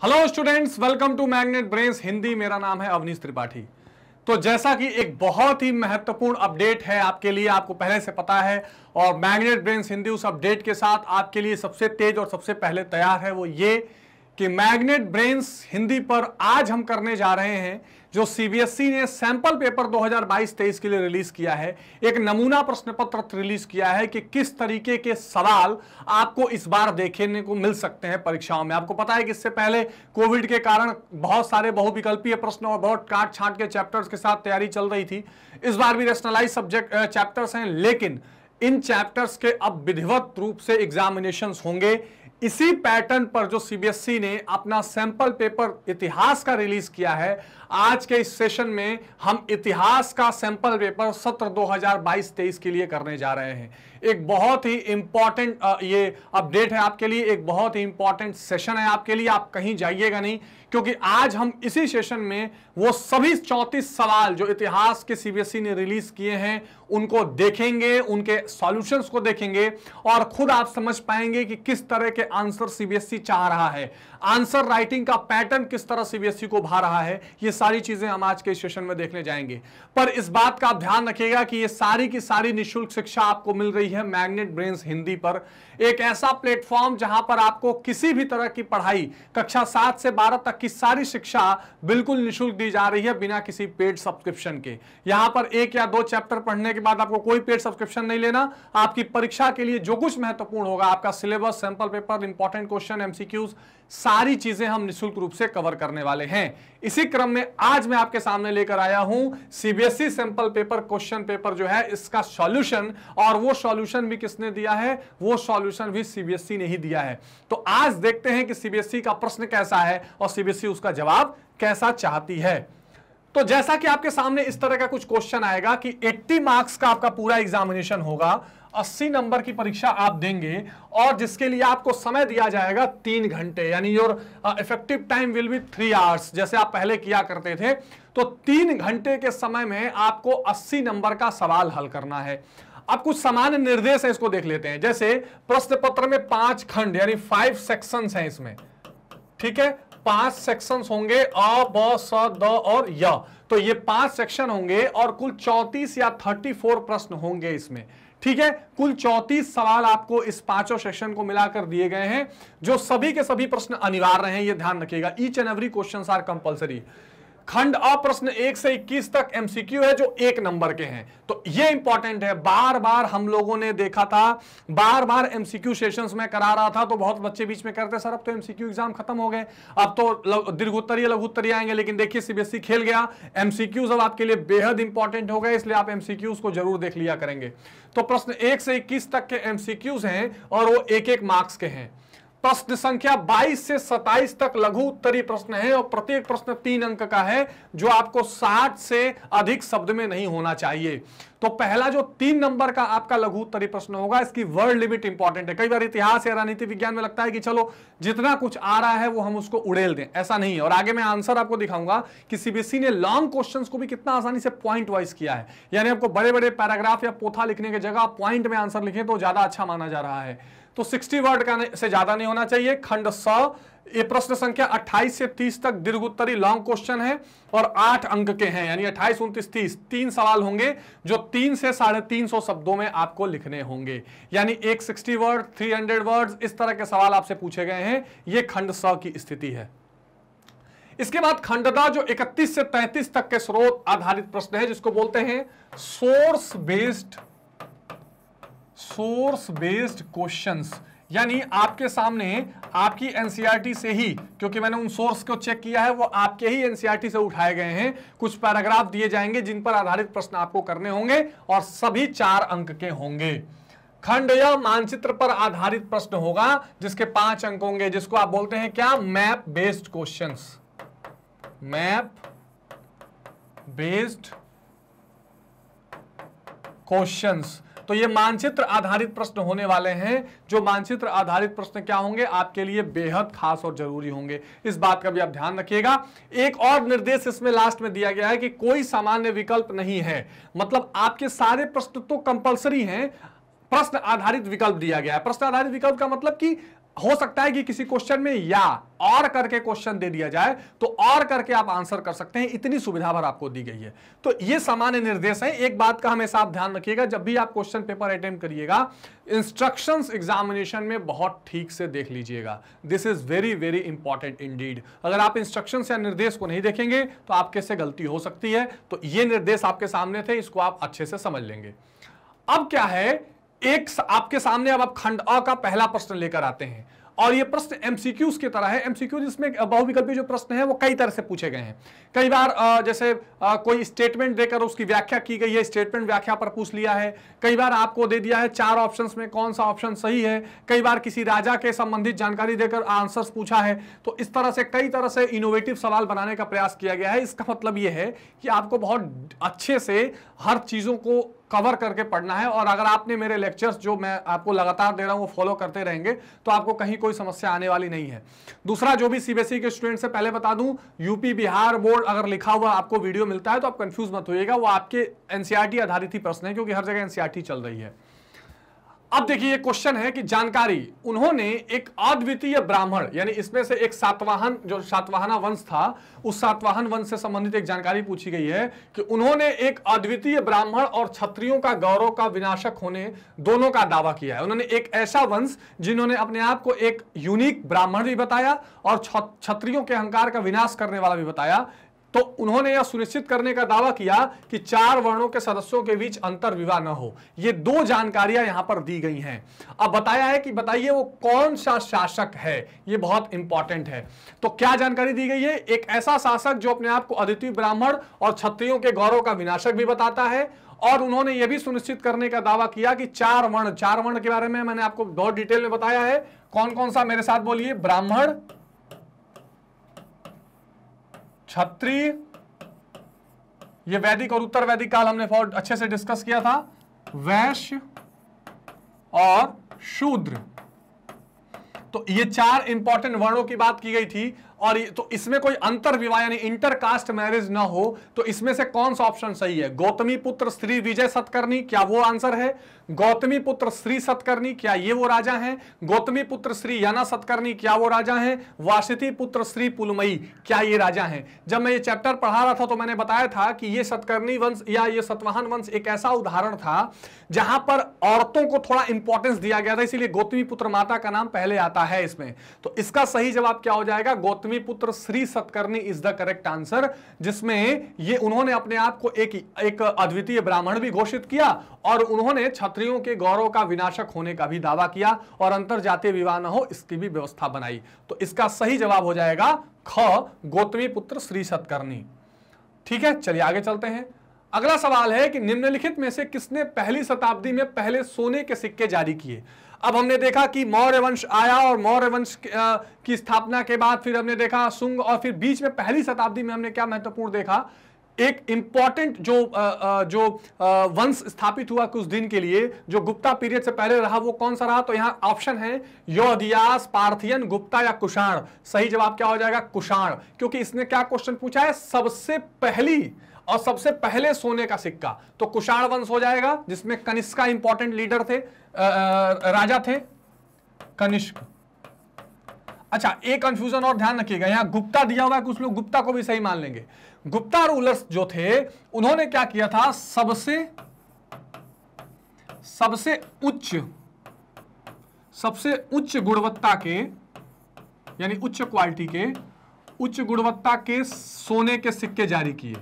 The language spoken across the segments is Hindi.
Hello students welcome to Magnet Brains Hindi मेरा नाम है अवनीश त्रिपाठी। तो जैसा कि एक बहुत ही महत्वपूर्ण अपडेट है आपके लिए, आपको पहले से पता है, और मैग्नेट ब्रेन्स हिंदी उस अपडेट के साथ आपके लिए सबसे तेज और सबसे पहले तैयार है वो ये कि मैग्नेट ब्रेन्स हिंदी पर आज हम करने जा रहे हैं, जो सीबीएसई e ने सैंपल पेपर 2022-23 के लिए रिलीज़ किया है। एक नमूना प्रश्न पत्र रिलीज़ किया है कि किस तरीके के सवाल आपको इस बार देखने को मिल सकते हैं परीक्षाओं में। आपको पता है कि इससे पहले कोविड के कारण बहुत सारे बहुविकल्पीय प्रश्न और बहुत काट छाट के चैप्टर्स के साथ तैयारी चल रही थी। इस बार भी रेशनलाइज सब्जेक्ट चैप्टर्स हैं, लेकिन इन चैप्टर्स के अब विधिवत रूप से एग्जामिनेशन होंगे। इसी पैटर्न पर जो सीबीएसई e ने अपना सैंपल पेपर इतिहास का रिलीज़ किया है आज के इस सेशन में हम इतिहास का सैंपल पेपर सत्र 2022-23 के लिए करने जा रहे हैं। एक बहुत ही इंपॉर्टेंट ये अपडेट है आपके लिए, एक बहुत ही इंपॉर्टेंट सेशन है आपके लिए, आप कहीं जाइएगा नहीं, क्योंकि आज हम इसी सेशन में वो सभी चौंतीस सवाल जो इतिहास के सीबीएसई e ने रिलीज़ किए हैं, उनको देखेंगे, उनके सॉल्यूशंस को देखेंगे और खुद आप समझ पाएँगे कि किस तरह के आंसर सीबीएसई e चाह रहा है। आंसर राइटिंग का पैटर्न किस तरह सीबीएसई e को भा रहा है, ये सारी चीज़ें हम आज के सेशन में देखने जाएँगे। पर इस बात का आप ध्यान रखिएगा कि ये सारी की सारी निःशुल्क शिक्षा आपको मिल रही है मैग्नेट ब्रेन्स हिंदी पर। एक ऐसा प्लेटफॉर्म जहाँ पर आपको किसी भी तरह की पढ़ाई, कक्षा सात से बारह तक की सारी शिक्षा बिल्कुल निःशुल्क दी जा रही है बिना किसी पेड सब्सक्रिप्शन के। यहाँ पर एक या दो चैप्टर पढ़ने के बाद आपको कोई पेड सब्सक्रिप्शन नहीं लेना। आपकी परीक्षा के लिए जो कुछ महत्वपूर्ण होगा, आपका syllabus sample paper important question MCQs सारी चीज़ें हम निःशुल्क रूप से कवर करने वाले हैं। इसी क्रम में आज मैं आपके सामने लेकर आया हूँ CBSE sample paper question paper जो है, इसका सॉल्यूशन और वो सॉल्यूशन भी किसने दिया है? वो सॉल्यूशन भी सीबीएसई ने ही दिया है। तो आज देखते हैं कि सीबीएसई का प्रश्न कैसा है और सीबीएसई उसका जवाब कैसा चाहती है। तो जैसा कि आपके सामने इस तरह का कुछ क्वेश्चन आएगा कि 80 मार्क्स का आपका पूरा एग्जामिनेशन होगा 80 नंबर की परीक्षा आप देंगे और जिसके लिए आपको समय दिया जाएगा तीन घंटे, यानी your effective time will be three hours जैसे आप पहले किया करते थे। तो तीन घंटे के समय में आपको 80 नंबर का सवाल हल करना है। अब कुछ सामान्य निर्देश है, इसको देख लेते हैं। जैसे प्रश्न पत्र में पाँच खंड, यानी फाइव सेक्शन हैं इसमें। ठीक है? पाँच सेक्शंस होंगे अ, ब, स, द और य। तो ये पाँच सेक्शन होंगे और कुल चौतीस या थर्टी फोर प्रश्न होंगे इसमें। ठीक है? कुल चौतीस सवाल आपको इस पाँचों सेक्शन को मिलाकर दिए गए हैं, जो सभी के सभी प्रश्न अनिवार्य हैं, ये ध्यान रखिएगा। Each and every question are compulsory खंड अ प्रश्न एक से इक्कीस तक एमसीक्यू है, जो एक नंबर के हैं। तो ये इंपॉर्टेंट है। बार बार हम लोगों ने देखा था बार बार एमसीक्यू सेशंस में करा रहा था तो बहुत बच्चे बीच में करते, सर, अब तो एमसीक्यू एग्ज़ाम खत्म हो गए। अब तो दीर्घोत्तरीय लघुत्तरीय आएँगे। लेकिन देखिए सीबीएसई e खेल गया। एमसीक्यूज अब आपके लिए बेहद इंपॉर्टेंट हो गए, इसलिए आप एमसीक्यूज को ज़रूर देख लिया करेंगे। तो प्रश्न एक से इक्कीस तक के एमसीक्यूज हैं, और वो एक एक मार्क्स के हैं। प्रश्न संख्या 22 से 27 तक लघु उत्तरी प्रश्न है और प्रत्येक प्रश्न तीन अंक का है, जो आपको 60 से अधिक शब्द में नहीं होना चाहिए। तो पहला जो तीन नंबर का आपका लघु उत्तरी प्रश्न होगा, इसकी वर्ड लिमिट इंपॉर्टेंट है। कई बार इतिहास या राजनीति विज्ञान में लगता है कि चलो, जितना कुछ आ रहा है वो हम उसको उड़ेल दें। ऐसा नहीं है। और आगे मैं आंसर आपको दिखाऊँगा कि सीबीएसई ने लॉन्ग क्वेश्चन को भी कितना आसानी से पॉइंट वाइज किया है। यानी आपको बड़े बड़े पैराग्राफ या पोथा लिखने की जगह पॉइंट में आंसर लिखे तो ज़्यादा अच्छा माना जा रहा है। तो 60 वर्ड का से ज़्यादा नहीं होना चाहिए। खंड स, ये प्रश्न संख्या 28 से 30 तक दीर्घ उत्तरी लॉन्ग क्वेश्चन है और आठ अंक के हैं। यानी 28 उनतीस, तीस, तीन सवाल होंगे जो तीन से साढ़े तीन सौ शब्दों में आपको लिखने होंगे। यानी एक 60 वर्ड 300 वर्ड्स, इस तरह के सवाल आपसे पूछे गए हैं। ये खंड स की स्थिति है। इसके बाद खंडदा जो 31 से 33 तक के स्रोत आधारित प्रश्न है, जिसको बोलते हैं source based source based questions यानी आपके सामने आपकी एनसीईआरटी से ही, क्योंकि मैंने उन सोर्स को चेक किया है, वो आपके ही एनसीईआरटी से उठाए गए हैं। कुछ पैराग्राफ दिए जाएँगे जिन पर आधारित प्रश्न आपको करने होंगे और सभी चार अंक के होंगे। खंड या मानचित्र पर आधारित प्रश्न होगा, जिसके पाँच अंक होंगे, जिसको आप बोलते हैं क्या? Map based questions map based questions तो ये मानचित्र आधारित प्रश्न होने वाले हैं। जो मानचित्र आधारित प्रश्न क्या होंगे? आपके लिए बेहद खास और ज़रूरी होंगे। इस बात का भी आप ध्यान रखिएगा। एक और निर्देश इसमें लास्ट में दिया गया है कि कोई सामान्य विकल्प नहीं है। मतलब आपके सारे प्रश्न तो कंपल्सरी हैं। प्रश्न आधारित विकल्प दिया गया है। प्रश्न आधारित विकल्प का मतलब कि हो सकता है कि किसी क्वेश्चन में या और करके क्वेश्चन दे दिया जाए तो और करके आप आंसर कर सकते हैं। इतनी सुविधा भर आपको दी गई है। तो ये सामान्य निर्देश है। एक बात का हमेशा आप ध्यान रखिएगा, जब भी आप क्वेश्चन पेपर अटेम्प्ट करिएगा इंस्ट्रक्शंस एग्जामिनेशन में बहुत ठीक से देख लीजिएगा। This is very very important indeed अगर आप इंस्ट्रक्शन या निर्देश को नहीं देखेंगे तो आपके से गलती हो सकती है? तो ये निर्देश आपके सामने थे, इसको आप अच्छे से समझ लेंगे। अब क्या है एक आपके सामने अब आप खंड अ का पहला प्रश्न लेकर आते हैं। और ये प्रश्न एमसीक्यूज की तरह है। एमसीक्यू जिसमें बहुविकल्पी जो प्रश्न है, वो कई तरह से पूछे गए हैं। कई बार जैसे कोई स्टेटमेंट देकर उसकी व्याख्या की गई है स्टेटमेंट व्याख्या पर पूछ लिया है। कई बार आपको दे दिया है, चार ऑप्शंस में कौन सा ऑप्शन सही है। कई बार किसी राजा के संबंधित जानकारी देकर आंसर्स पूछा है। तो इस तरह से, कई तरह से इनोवेटिव सवाल बनाने का प्रयास किया गया है। इसका मतलब यह है कि आपको बहुत अच्छे से हर चीज़ों को कवर करके पढ़ना है और अगर आपने मेरे लेक्चर्स जो मैं आपको लगातार दे रहा हूँ, वो फॉलो करते रहेंगे तो आपको कहीं कोई समस्या आने वाली नहीं है। दूसरा, जो भी सीबीएसई e के स्टूडेंट से पहले बता दूँ यूपी बिहार बोर्ड अगर लिखा हुआ आपको वीडियो मिलता है तो आप कन्फ्यूज़ मत होइएगा, वो आपके एनसीआरटी e आधारित ही प्रश्न है, क्योंकि हर जगह एनसीआरटी e चल रही है। अब देखिए क्वेश्चन है कि जानकारी, उन्होंने एक अद्वितीय ब्राह्मण, यानी इसमें से एक सातवाहन, जो सातवाहना वंश था, उस सातवाहन वंश से संबंधित एक जानकारी पूछी गई है कि उन्होंने एक अद्वितीय ब्राह्मण और क्षत्रियों का गौरव का विनाशक होने दोनों का दावा किया है। उन्होंने एक ऐसा वंश जिन्होंने अपने आप को एक यूनिक ब्राह्मण भी बताया और क्षत्रियों के अहंकार का विनाश करने वाला भी बताया। तो उन्होंने यह सुनिश्चित करने का दावा किया कि चार वर्णों के सदस्यों के बीच अंतर विवाह न हो। ये दो जानकारियाँ यहाँ पर दी गई हैं। अब बताया है कि बताइए वो कौन सा शासक है? ये बहुत इंपॉर्टेंट है। तो क्या जानकारी दी गई है? एक ऐसा शासक जो अपने आप को अद्वितीय ब्राह्मण और क्षत्रियों के गौरव का विनाशक भी बताता है और उन्होंने यह भी सुनिश्चित करने का दावा किया कि चार वर्ण चार वर्ण के बारे में मैंने आपको बहुत डिटेल में बताया है। कौन कौन सा मेरे साथ बोलिए? ब्राह्मण क्षत्रिय, ये वैदिक और उत्तर वैदिक काल हमने बहुत अच्छे से डिस्कस किया था, वैश्य और शूद्र। तो ये चार इंपॉर्टेंट वर्णों की बात की गई थी। और तो इसमें कोई अंतर विवाह यानी इंटरकास्ट मैरिज ना हो तो इसमें से कौन सा ऑप्शन सही है? गौतमी पुत्र श्री विजय सतकर्णी, क्या वो आंसर है? गौतमी पुत्र श्री सतकर्णी, क्या ये वो राजा हैं? गौतमी पुत्र श्री याना सतकर्णी, क्या वो राजा हैं? वासिति पुत्र श्री पुलमई, क्या ये राजा हैं? जब मैं ये चैप्टर पढ़ा रहा था तो मैंने बताया था कि ये सतकर्णी वंश या ये सतवाहन वंश एक ऐसा उदाहरण था, जहाँ पर औरतों को थोड़ा इंपॉर्टेंस दिया गया था, इसीलिए गौतमी पुत्र माता का नाम पहले आता है इसमें। तो इसका सही जवाब क्या हो जाएगा? Gautamiputra Shri Satakarni is the correct answer जिसमें ये उन्होंने अपने आप को एक एक अद्वितीय ब्राह्मण भी घोषित किया और उन्होंने क्षत्रियों के गौरव का विनाशक होने का भी दावा किया और अंतर जातीय विवाह न हो, इसकी भी व्यवस्था बनाई। तो इसका सही जवाब हो जाएगा ख गौतमी पुत्र श्री सतकर्णी। ठीक है, चलिए आगे चलते हैं। अगला सवाल है कि निम्नलिखित में से किसने पहली शताब्दी में पहले सोने के सिक्के जारी किए? अब हमने देखा कि मौर्य वंश आया और मौर्य वंश की स्थापना के बाद फिर हमने देखा सुंग और फिर बीच में पहली शताब्दी में हमने क्या महत्वपूर्ण देखा? एक इंपॉर्टेंट जो जो वंश स्थापित हुआ कुछ दिन के लिए, जो गुप्ता पीरियड से पहले रहा, वो कौन सा रहा? तो यहाँ ऑप्शन है, योधियास, पार्थियन, गुप्ता या कुषाण। सही जवाब क्या हो जाएगा? कुषाण। क्योंकि इसने क्या क्वेश्चन पूछा है? सबसे पहली और सबसे पहले सोने का सिक्का। तो कुषाण वंश हो जाएगा जिसमें कनिष्का इंपॉर्टेंट लीडर थे आ, राजा थे कनिष्क। अच्छा एक कंफ्यूजन और ध्यान रखिएगा यहाँ गुप्ता दिया हुआ है कुछ लोग गुप्ता को भी सही मान लेंगे। गुप्ता रूलर्स जो थे उन्होंने क्या किया था? सबसे सबसे उच्च सबसे उच्च गुणवत्ता के यानी उच्च क्वालिटी के उच्च गुणवत्ता के सोने के सिक्के जारी किए।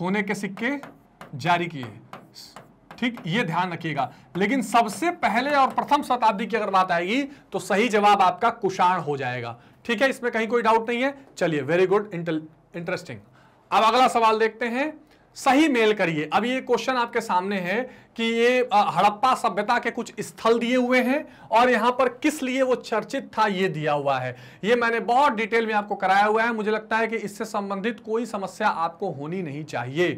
सोने के सिक्के जारी किए ठीक, ये ध्यान रखिएगा। लेकिन सबसे पहले और प्रथम शताब्दी की अगर बात आएगी तो सही जवाब आपका कुषाण हो जाएगा। ठीक है, इसमें कहीं कोई डाउट नहीं है। चलिए वेरी गुड इंटरेस्टिंग अब अगला सवाल देखते हैं। सही मेल करिए। अब ये क्वेश्चन आपके सामने है कि ये हड़प्पा सभ्यता के कुछ स्थल दिए हुए हैं और यहाँ पर किस लिए वो चर्चित था ये दिया हुआ है। ये मैंने बहुत डिटेल में आपको कराया हुआ है। मुझे लगता है कि इससे संबंधित कोई समस्या आपको होनी नहीं चाहिए।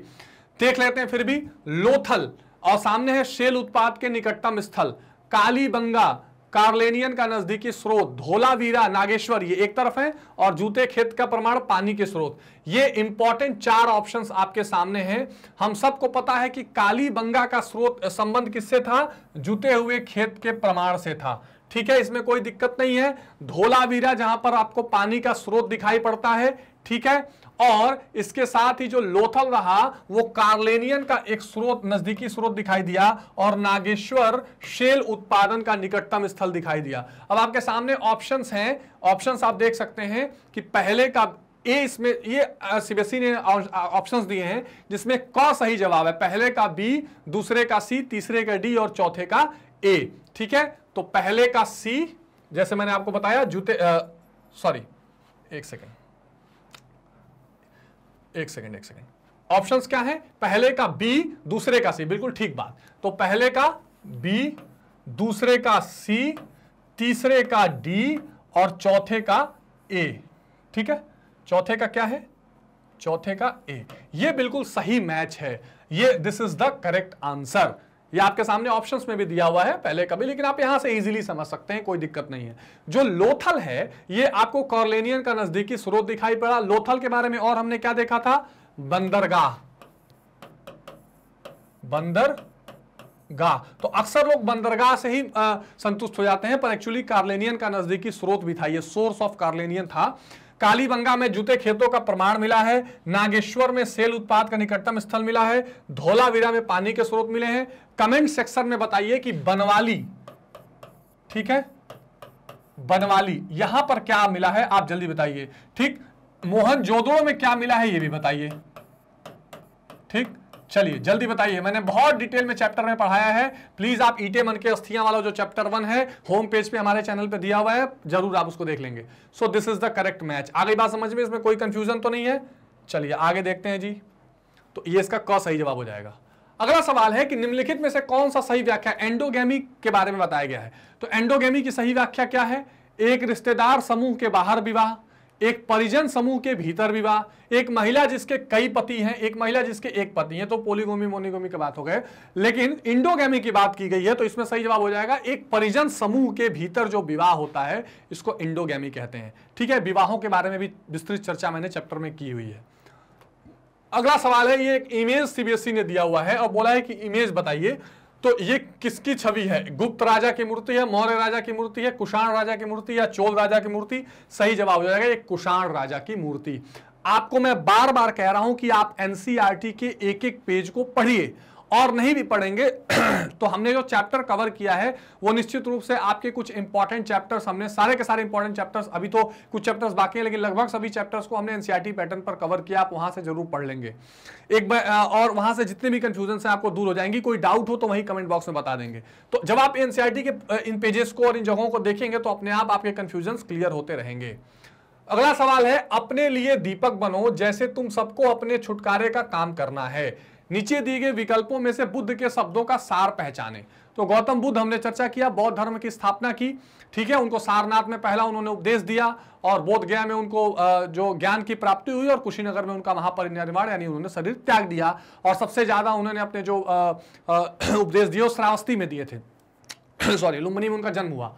देख लेते हैं फिर भी। लोथल, और सामने है शेल उत्पाद के निकटतम स्थल, कालीबंगा कार्लेनियन का नजदीकी स्रोत धोलावीरा नागेश्वर, ये एक तरफ़ है, और जूते खेत का प्रमाण पानी के स्रोत। ये इंपॉर्टेंट चार ऑप्शंस आपके सामने हैं। हम सबको पता है कि काली बंगा का स्रोत संबंध किससे था? जूते हुए खेत के प्रमाण से था। ठीक है, इसमें कोई दिक्कत नहीं है। धोलावीरा जहाँ पर आपको पानी का स्रोत दिखाई पड़ता है, ठीक है? और इसके साथ ही जो लोथल रहा, वो कार्लेनियन का एक स्रोत, नजदीकी स्रोत दिखाई दिया और नागेश्वर शेल उत्पादन का निकटतम स्थल दिखाई दिया। अब आपके सामने ऑप्शंस हैं। ऑप्शंस आप देख सकते हैं कि पहले का ए इसमें, ये सीबीएसई ने ऑप्शंस दिए हैं, जिसमें क सही जवाब है। पहले का बी दूसरे का सी तीसरे का डी और चौथे का ए ठीक है? तो पहले का सी जैसे मैंने आपको बताया, जूते सॉरी एक सेकेंड एक सेकेंड एक सेकेंड। ऑप्शंस क्या है? पहले का बी दूसरे का सी बिल्कुल ठीक बात। तो पहले का बी दूसरे का सी तीसरे का डी और चौथे का ए ठीक है? चौथे का क्या है? चौथे का ए ये बिल्कुल सही मैच है। ये this is the correct answer ये आपके सामने ऑप्शंस में भी दिया हुआ है पहले कभी लेकिन आप यहाँ से इजीली समझ सकते हैं कोई दिक्कत नहीं है। जो लोथल है ये आपको कॉर्लेनियन का नजदीकी स्रोत दिखाई पड़ा। लोथल के बारे में और हमने क्या देखा था? बंदरगाह। बंदर गाह तो अक्सर लोग बंदरगाह से ही आ, संतुष्ट हो जाते हैं पर एक्चुअली कार्लेनियन का नजदीकी स्रोत भी था। ये सोर्स ऑफ़ कार्लेनियन था। कालीबंगा में जूते खेतों का प्रमाण मिला है। नागेश्वर में सेल उत्पाद का निकटतम स्थल मिला है। धोलावीरा में पानी के स्रोत मिले हैं। कमेंट सेक्शन में बताइए कि बनवाली, ठीक है? बनवाली, यहाँ पर क्या मिला है? आप जल्दी बताइए। ठीक? मोहन जोदड़ो में क्या मिला है, ये भी बताइए। ठीक? चलिए, जल्दी बताइए। मैंने बहुत डिटेल में चैप्टर में पढ़ाया है। प्लीज़ आप ईटे मन के अस्थियाँ वाला जो चैप्टर वन है, होम पेज पे हमारे चैनल पे दिया हुआ है, ज़रूर आप उसको देख लेंगे। So this is the correct match आगे बात समझ में इसमें कोई कंफ्यूजन तो नहीं है? चलिए, आगे देखते हैं जी। तो ये इसका क सही जवाब हो जाएगा। अगला सवाल है कि निम्नलिखित में से कौन सा सही व्याख्या एंडोगेमी के बारे में बताया गया है? तो एंडोगेमी की सही व्याख्या क्या है? एक रिश्तेदार समूह के बाहर विवाह, एक परिजन समूह के भीतर विवाह, एक महिला जिसके कई पति हैं, एक महिला जिसके एक पति हैं तो पोलीगोमी मोनिगोमी की बात हो गए। लेकिन इंडोगेमी की बात की गई है तो इसमें सही जवाब हो जाएगा, एक परिजन समूह के भीतर जो विवाह होता है, इसको इंडोगेमी कहते हैं। ठीक है, विवाहों के बारे में भी विस्तृत चर्चा मैंने चैप्टर में की हुई है। अगला सवाल है, ये एक इमेज सीबीएसई ने दिया हुआ है और बोला है कि इमेज बताइए तो ये किसकी छवि है? गुप्त राजा की मूर्ति है, मौर्य राजा की मूर्ति है, कुषाण राजा की मूर्ति या चोल राजा की मूर्ति? सही जवाब हो जाएगा, ये कुषाण राजा की मूर्ति। आपको मैं बार बार कह रहा हूँ कि आप एनसीईआरटी के एक एक पेज को पढ़िए। और नहीं भी पढ़ेंगे तो हमने जो चैप्टर कवर किया है, वो निश्चित रूप से आपके कुछ इंपॉर्टेंट चैप्टर्स हमने, सारे के सारे इंपॉर्टेंट चैप्टर्स अभी तो कुछ चैप्टर्स बाकी हैं, लेकिन लगभग सभी चैप्टर्स को हमने एनसीईआरटी पैटर्न पर कवर किया, आप वहाँ से ज़रूर पढ़ लेंगे। एक और वहाँ से जितने भी कंफ्यूजन है, आपको दूर हो जाएँगी, कोई डाउट हो तो वही कमेंट बॉक्स में बता देंगे। तो जब आप एनसीईआरटी के इन पेजेस को और इन जगहों को देखेंगे तो अपने आप आपके कंफ्यूजन क्लियर होते रहेंगे। अगला सवाल है, अपने लिए दीपक बनो जैसे तुम सबको अपने छुटकारे का काम करना है। नीचे दिए गए विकल्पों में से बुद्ध के शब्दों का सार पहचाने। तो गौतम बुद्ध, हमने चर्चा किया, बौद्ध धर्म की स्थापना की, ठीक है? उनको सारनाथ में पहला उन्होंने उपदेश दिया और बोध गया में उनको जो ज्ञान की प्राप्ति हुई और कुशीनगर में उनका महापरिनिर्वाण, यानी उन्होंने शरीर त्याग दिया और सबसे ज़्यादा उन्होंने अपने जो उपदेश दिए श्रावस्ती में दिए थे। सॉरी, लुम्बनी में उनका जन्म हुआ।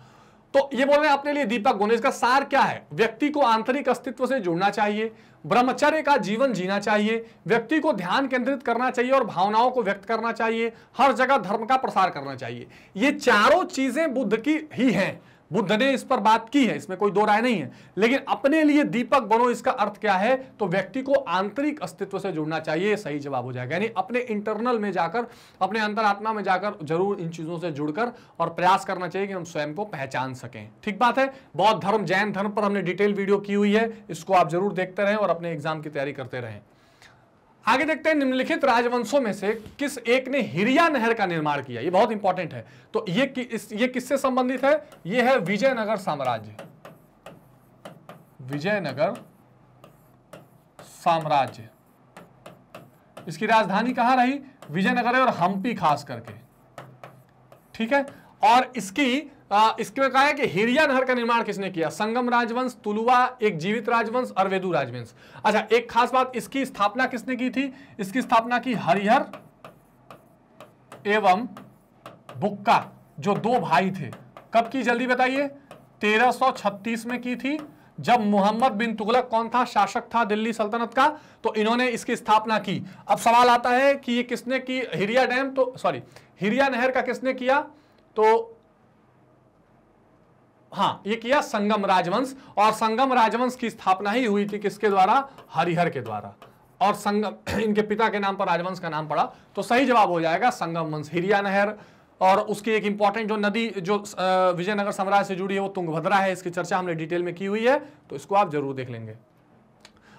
तो ये बोल रहे हैं अपने लिए, दीपक गुण इसका सार क्या है? व्यक्ति को आंतरिक अस्तित्व से जुड़ना चाहिए। ब्रह्मचर्य का जीवन जीना चाहिए, व्यक्ति को ध्यान केंद्रित करना चाहिए और भावनाओं को व्यक्त करना चाहिए, हर जगह धर्म का प्रसार करना चाहिए। ये चारों चीज़ें बुद्ध की ही हैं। बुद्ध ने इस पर बात की है, इसमें कोई दो राय नहीं है। लेकिन अपने लिए दीपक बनो इसका अर्थ क्या है तो व्यक्ति को आंतरिक अस्तित्व से जुड़ना चाहिए सही जवाब हो जाएगा। यानी अपने इंटरनल में जाकर, अपने अंतरात्मा में जाकर ज़रूर इन चीज़ों से जुड़कर और प्रयास करना चाहिए कि हम स्वयं को पहचान सकें। ठीक बात है? बौद्ध धर्म, जैन धर्म पर हमने डिटेल वीडियो की हुई है, इसको आप ज़रूर देखते रहें और अपने एग्ज़ाम की तैयारी करते रहें। आगे देखते हैं निम्नलिखित राजवंशों में से किस एक ने हिरिया नहर का निर्माण किया? ये बहुत इंपॉर्टेंट है। तो ये कि, ये किससे संबंधित है? ये है विजयनगर साम्राज्य। विजयनगर साम्राज्य। इसकी राजधानी कहाँ रही? विजयनगर है और हम्पी खास करके। ठीक है? और इसकी इसमें कहा है कि हिरिया नहर का निर्माण किसने किया? संगम राजवंश तुलुआ एक जीवित राजवंश और वेदु राजवंश। अच्छा एक खास बात, इसकी स्थापना किसने की थी? इसकी स्थापना की हरिहर एवं बुक्का, जो दो भाई थे। कब की जल्दी बताइए? 1336 में की थी, जब मोहम्मद बिन तुगलक, कौन था? शासक था दिल्ली सल्तनत का। तो इन्होंने इसकी स्थापना की। अब सवाल आता है कि ये किसने की, हिरिया डैम? तो सॉरी हिरिया नहर का किसने किया? तो हाँ ये किया संगम राजवंश, और संगम राजवंश की स्थापना ही हुई थी किसके द्वारा? हरिहर के द्वारा। और संगम, इनके पिता के नाम पर राजवंश का नाम पड़ा तो सही जवाब हो जाएगा संगम वंश हिरिया नहर और उसकी एक इंपॉर्टेंट जो नदी, जो विजयनगर साम्राज्य से जुड़ी है, वो तुंगभद्रा है, इसकी चर्चा हमने डिटेल में की हुई है तो इसको आप ज़रूर देख लेंगे।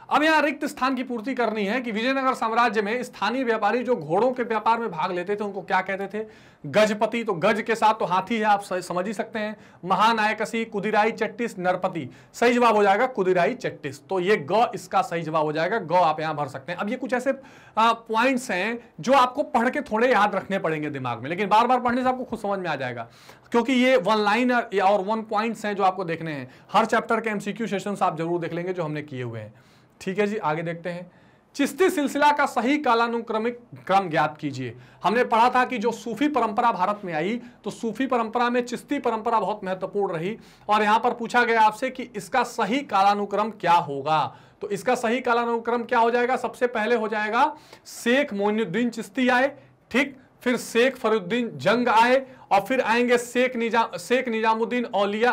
अब यहाँ रिक्त स्थान की पूर्ति करनी है कि विजयनगर साम्राज्य में स्थानीय व्यापारी जो घोड़ों के व्यापार में भाग लेते थे, उनको क्या कहते थे? गजपति। तो गज के साथ तो हाथी है, आप समझ ही सकते हैं। महानायकसी, कुदिराई चट्टिस, नरपति। सही जवाब हो जाएगा कुदिराई चट्टिस। तो ये ग इसका सही जवाब हो जाएगा। ग आप यहाँ भर सकते हैं। अब ये कुछ ऐसे पॉइंट्स हैं जो आपको पढ़ के थोड़े याद रखने पड़ेंगे दिमाग में। लेकिन बार बार पढ़ने से आपको खुद समझ में आ जाएगा। क्योंकि ये वन लाइन और वन पॉइंट्स हैं जो आपको देखने हैं। हर चैप्टर के एमसीक्यू सेशन आप ज़रूर देख लेंगे जो हमने किए हुए हैं। ठीक है जी, आगे देखते हैं। चिश्ती सिलसिला का सही कालानुक्रमिक क्रम ज्ञात कीजिए। हमने पढ़ा था कि जो सूफी परंपरा भारत में आई तो सूफी परंपरा में चिश्ती परंपरा बहुत महत्वपूर्ण रही। और यहाँ पर पूछा गया आपसे कि इसका सही कालानुक्रम क्या होगा? तो इसका सही कालानुक्रम क्या हो जाएगा? सबसे पहले हो जाएगा, शेख मोइनुद्दीन चिश्ती आए, ठीक? फिर शेख फरुद्दीन जंग आए, और फिर आएँगे शेख निज़ाम शेख निजामुद्दीन औलिया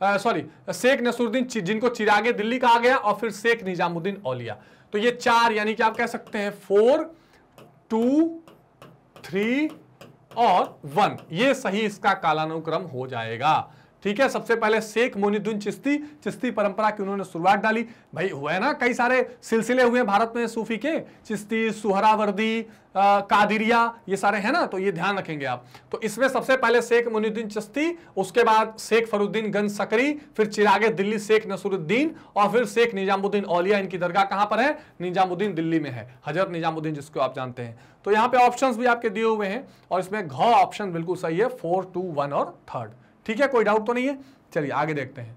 सॉरी शेख नसरुद्दीन जिनको चिरागे दिल्ली कहा गया और फिर शेख निजामुद्दीन औलिया। तो ये चार, यानी कि आप कह सकते हैं फोर टू थ्री और वन ये सही इसका कालानुक्रम हो जाएगा। ठीक है, सबसे पहले शेख मोनिद्दीन चिश्ती चिश्ती परंपरा की उन्होंने शुरुआत डाली। भाई, हुए ना कई सारे सिलसिले हुए भारत में सूफी के, चिश्ती, सुहरावर्दी कादिरिया, ये सारे हैं ना तो ये ध्यान रखेंगे आप। तो इसमें सबसे पहले शेख मोनुद्दीन चिश्ती, उसके बाद शेख फरुद्दीन गंज सकरी, फिर चिरागे दिल्ली शेख नसरुद्दीन, और फिर शेख निजामुद्दीन औलिया, इनकी दरगाह कहाँ पर है? निजामुद्दीन दिल्ली में है। हज़रत निजामुद्दीन, जिसको आप जानते हैं। तो यहाँ पे ऑप्शंस भी आपके दिए हुए हैं, और इसमें घ ऑप्शन बिल्कुल सही है फोर टू वन और थर्ड ठीक है, कोई डाउट तो नहीं है। चलिए, आगे देखते हैं।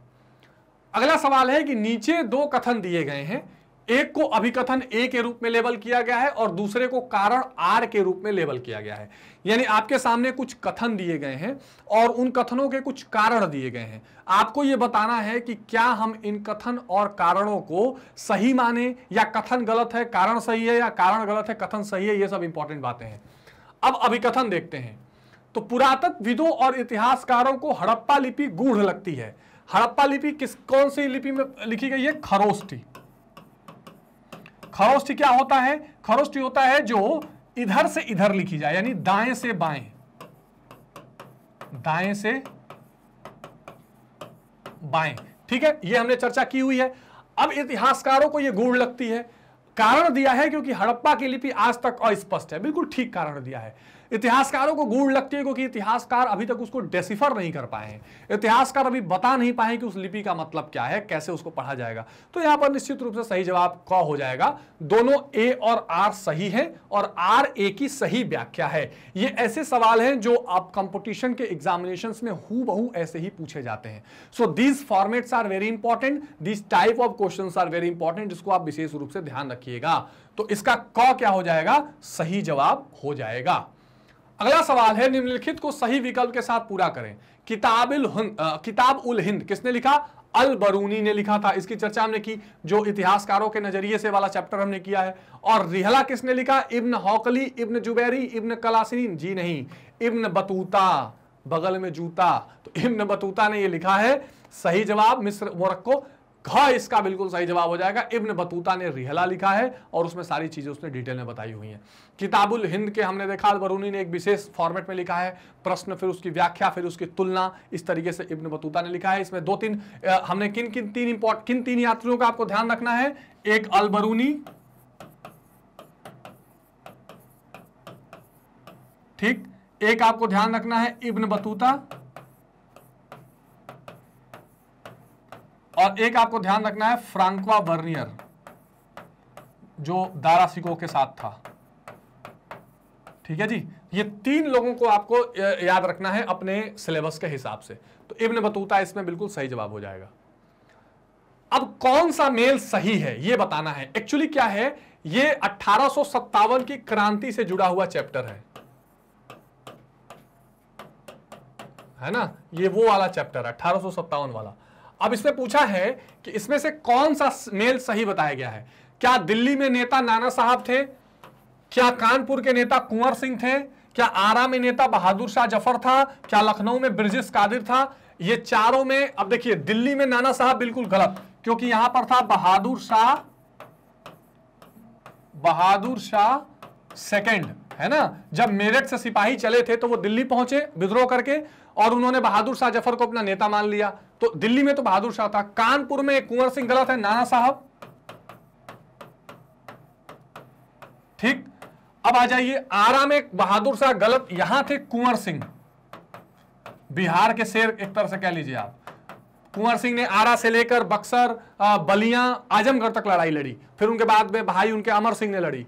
अगला सवाल है कि नीचे दो कथन दिए गए हैं। एक को अभिकथन ए के रूप में लेबल किया गया है और दूसरे को कारण आर के रूप में लेबल किया गया है। यानी आपके सामने कुछ कथन दिए गए हैं और उन कथनों के कुछ कारण दिए गए हैं। आपको यह बताना है कि क्या हम इन कथन और कारणों को सही माने या कथन गलत है, कारण सही है या कारण गलत है, कथन सही है, ये सब इंपॉर्टेंट बातें हैं। अब अभिकथन देखते हैं। तो पुरातत्वविदों और इतिहासकारों को हड़प्पा लिपि गूढ़ लगती है। हड़प्पा लिपि किस, कौन सी लिपि में लिखी गई है? खरोष्ठी। खरोष्ठी क्या होता है? खरोष्ठी होता है जो इधर से इधर लिखी जाए, यानी दाएँ से बाएँ। दाएँ से बाएँ। ठीक है, ये हमने चर्चा की हुई है। अब इतिहासकारों को यह गूढ़ लगती है। कारण दिया है क्योंकि हड़प्पा की लिपि आज तक अस्पष्ट है। बिल्कुल ठीक कारण दिया है। इतिहासकारों को गूढ़ लगती है क्योंकि इतिहासकार अभी तक उसको डेसिफर नहीं कर पाए हैं। इतिहासकार अभी बता नहीं पाए कि उस लिपि का मतलब क्या है, कैसे उसको पढ़ा जाएगा। तो यहाँ पर निश्चित रूप से सही जवाब क हो जाएगा। दोनों ए और आर सही है और आर ए की सही व्याख्या है। ये ऐसे सवाल हैं जो आप कंपटीशन के एग्जामिनेशन में हु ऐसे ही पूछे जाते हैं। So these formats are very important these type of question are very important जिसको आप विशेष रूप से ध्यान रखिएगा। तो इसका क क्या हो जाएगा? सही जवाब हो जाएगा। अगला सवाल है, निम्नलिखित को सही विकल्प के साथ पूरा करें। किताबिल किताब उल हिंद किसने लिखा? अल बरूनी ने लिखा था। इसकी चर्चा हमने की, जो इतिहासकारों के नज़रिए से वाला चैप्टर हमने किया है। और रिहला किसने लिखा? इब्न हौकली, इब्न जुबैरी, इब्न कलासरीन। जी नहीं, इब्न बतूता, बगल में जूता। तो इब्न बतूता ने यह लिखा है। सही जवाब मिस्र मोरक्को घ इसका बिल्कुल सही जवाब हो जाएगा। इब्न बतूता ने रिहला लिखा है और उसमें सारी चीज़ें उसने डिटेल में बताई हुई हैं। किताबुल हिंद के हमने देखा बरूनी ने एक विशेष फॉर्मेट में लिखा है, प्रश्न, फिर उसकी व्याख्या, फिर उसकी तुलना, इस तरीके से इब्न बतूता ने लिखा है। इसमें दो तीन हमने किन किन तीन इंपॉर्ट किन तीन यात्रियों का आपको ध्यान रखना है? एक अलबरूनी, ठीक, एक आपको ध्यान रखना है इब्न बतूता और एक आपको ध्यान रखना है, फ्रांकवा बर्नियर जो दारासिको के साथ था। ठीक है जी? ये तीन लोगों को आपको याद रखना है अपने सिलेबस के हिसाब से। तो इब्न बतूता इसमें बिल्कुल सही जवाब हो जाएगा। अब कौन सा मेल सही है, ये बताना है। एक्चुअली क्या है? ये अठारह की क्रांति से जुड़ा हुआ चैप्टर है। है ना? ये वो वाला चैप्टर है अठारह वाला। अब इसमें पूछा है कि इसमें से कौन सा, मेल सही बताया गया है। क्या दिल्ली में नेता नाना साहब थे? क्या कानपुर के नेता कुंवर सिंह थे? क्या आरा में नेता बहादुर शाह ज़फ़र था? क्या लखनऊ में ब्रिजेश कादिर था? ये चारों में, अब देखिए, दिल्ली में नाना साहब बिल्कुल गलत, क्योंकि यहाँ पर था बहादुर शाह बहादुर शाह सेकंड, है ना? जब मेरठ से सिपाही चले थे तो वो दिल्ली पहुँचे, विद्रोह करके, और उन्होंने बहादुर शाह ज़फ़र को अपना नेता मान लिया। तो दिल्ली में तो बहादुर शाह था, कानपुर में कुंवर सिंह गलत है नाना साहब। ठीक, अब आ जाइए, आरा में बहादुर शाह गलत, यहाँ थे कुंवर सिंह। बिहार के शेर एक तरह से कह लीजिए आप। कुंवर सिंह ने आरा से लेकर बक्सर बलिया, आजमगढ़ तक लड़ाई लड़ी। फिर उनके बाद में भाई उनके अमर सिंह ने लड़ी।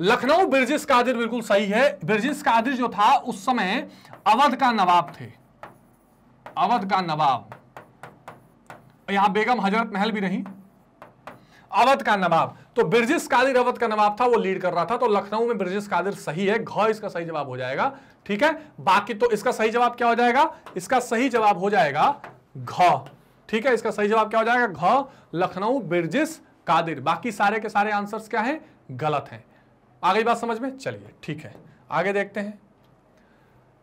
लखनऊ बिरजिस कादिर बिल्कुल सही है। बिरजिस कादिर जो था, उस समय अवध का नवाब थे। अवध का नवाब। यहाँ बेगम, हज़रत महल भी रही। अवध का नवाब। तो बिरजिस कादिर अवध का नवाब था, वो लीड कर रहा था। तो लखनऊ में बिरजिस कादिर सही है। घ इसका सही जवाब हो जाएगा। ठीक है? बाकी तो इसका सही जवाब क्या हो जाएगा? इसका सही जवाब हो जाएगा घ। ठीक है? इसका सही जवाब क्या हो जाएगा? घ। लखनऊ, बिरजिस कादिर। बाकी सारे के सारे आंसर्स क्या हैं? गलत हैं। आगे बात समझ में? चलिए, ठीक है। आगे देखते हैं।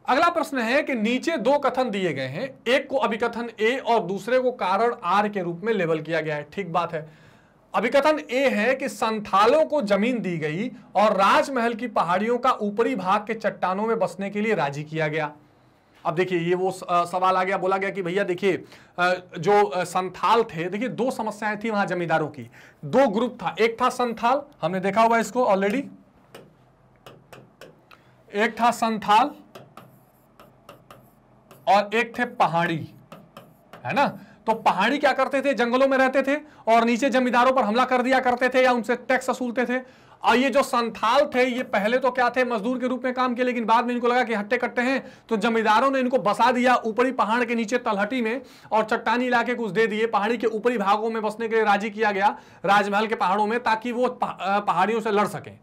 अगला प्रश्न है कि नीचे दो कथन दिए गए हैं, एक को अभिकथन ए और दूसरे को कारण आर के रूप में लेबल किया गया है। ठीक बात है। अभिकथन ए है कि संथालों को ज़मीन दी गई और राजमहल की पहाड़ियों का ऊपरी भाग के चट्टानों में बसने के लिए राज़ी किया गया। अब देखिए, ये वो सवाल आ गया, बोला गया कि भैया देखिए जो संथाल थे, देखिए दो समस्याएँ थी वहाँ जमींदारों की। दो ग्रुप था, एक था संथाल, हमने देखा हुआ इसको ऑलरेडी एक था संथाल और एक थे पहाड़ी, है ना? तो पहाड़ी क्या करते थे? जंगलों में रहते थे और नीचे जमींदारों पर हमला कर दिया करते थे या उनसे टैक्स वसूलते थे। और ये जो संथाल थे, ये पहले तो क्या थे? मजदूर के रूप में काम किए, लेकिन बाद में इनको लगा कि हट्टे कट्टे हैं तो जमींदारों ने इनको बसा दिया ऊपरी पहाड़ के नीचे तलहटी में और चट्टानी इलाके कुछ दे दिए। पहाड़ी के ऊपरी भागों में बसने के लिए राज़ी किया गया राजमहल के पहाड़ों में ताकि वो पहाड़ियों से लड़ सकें।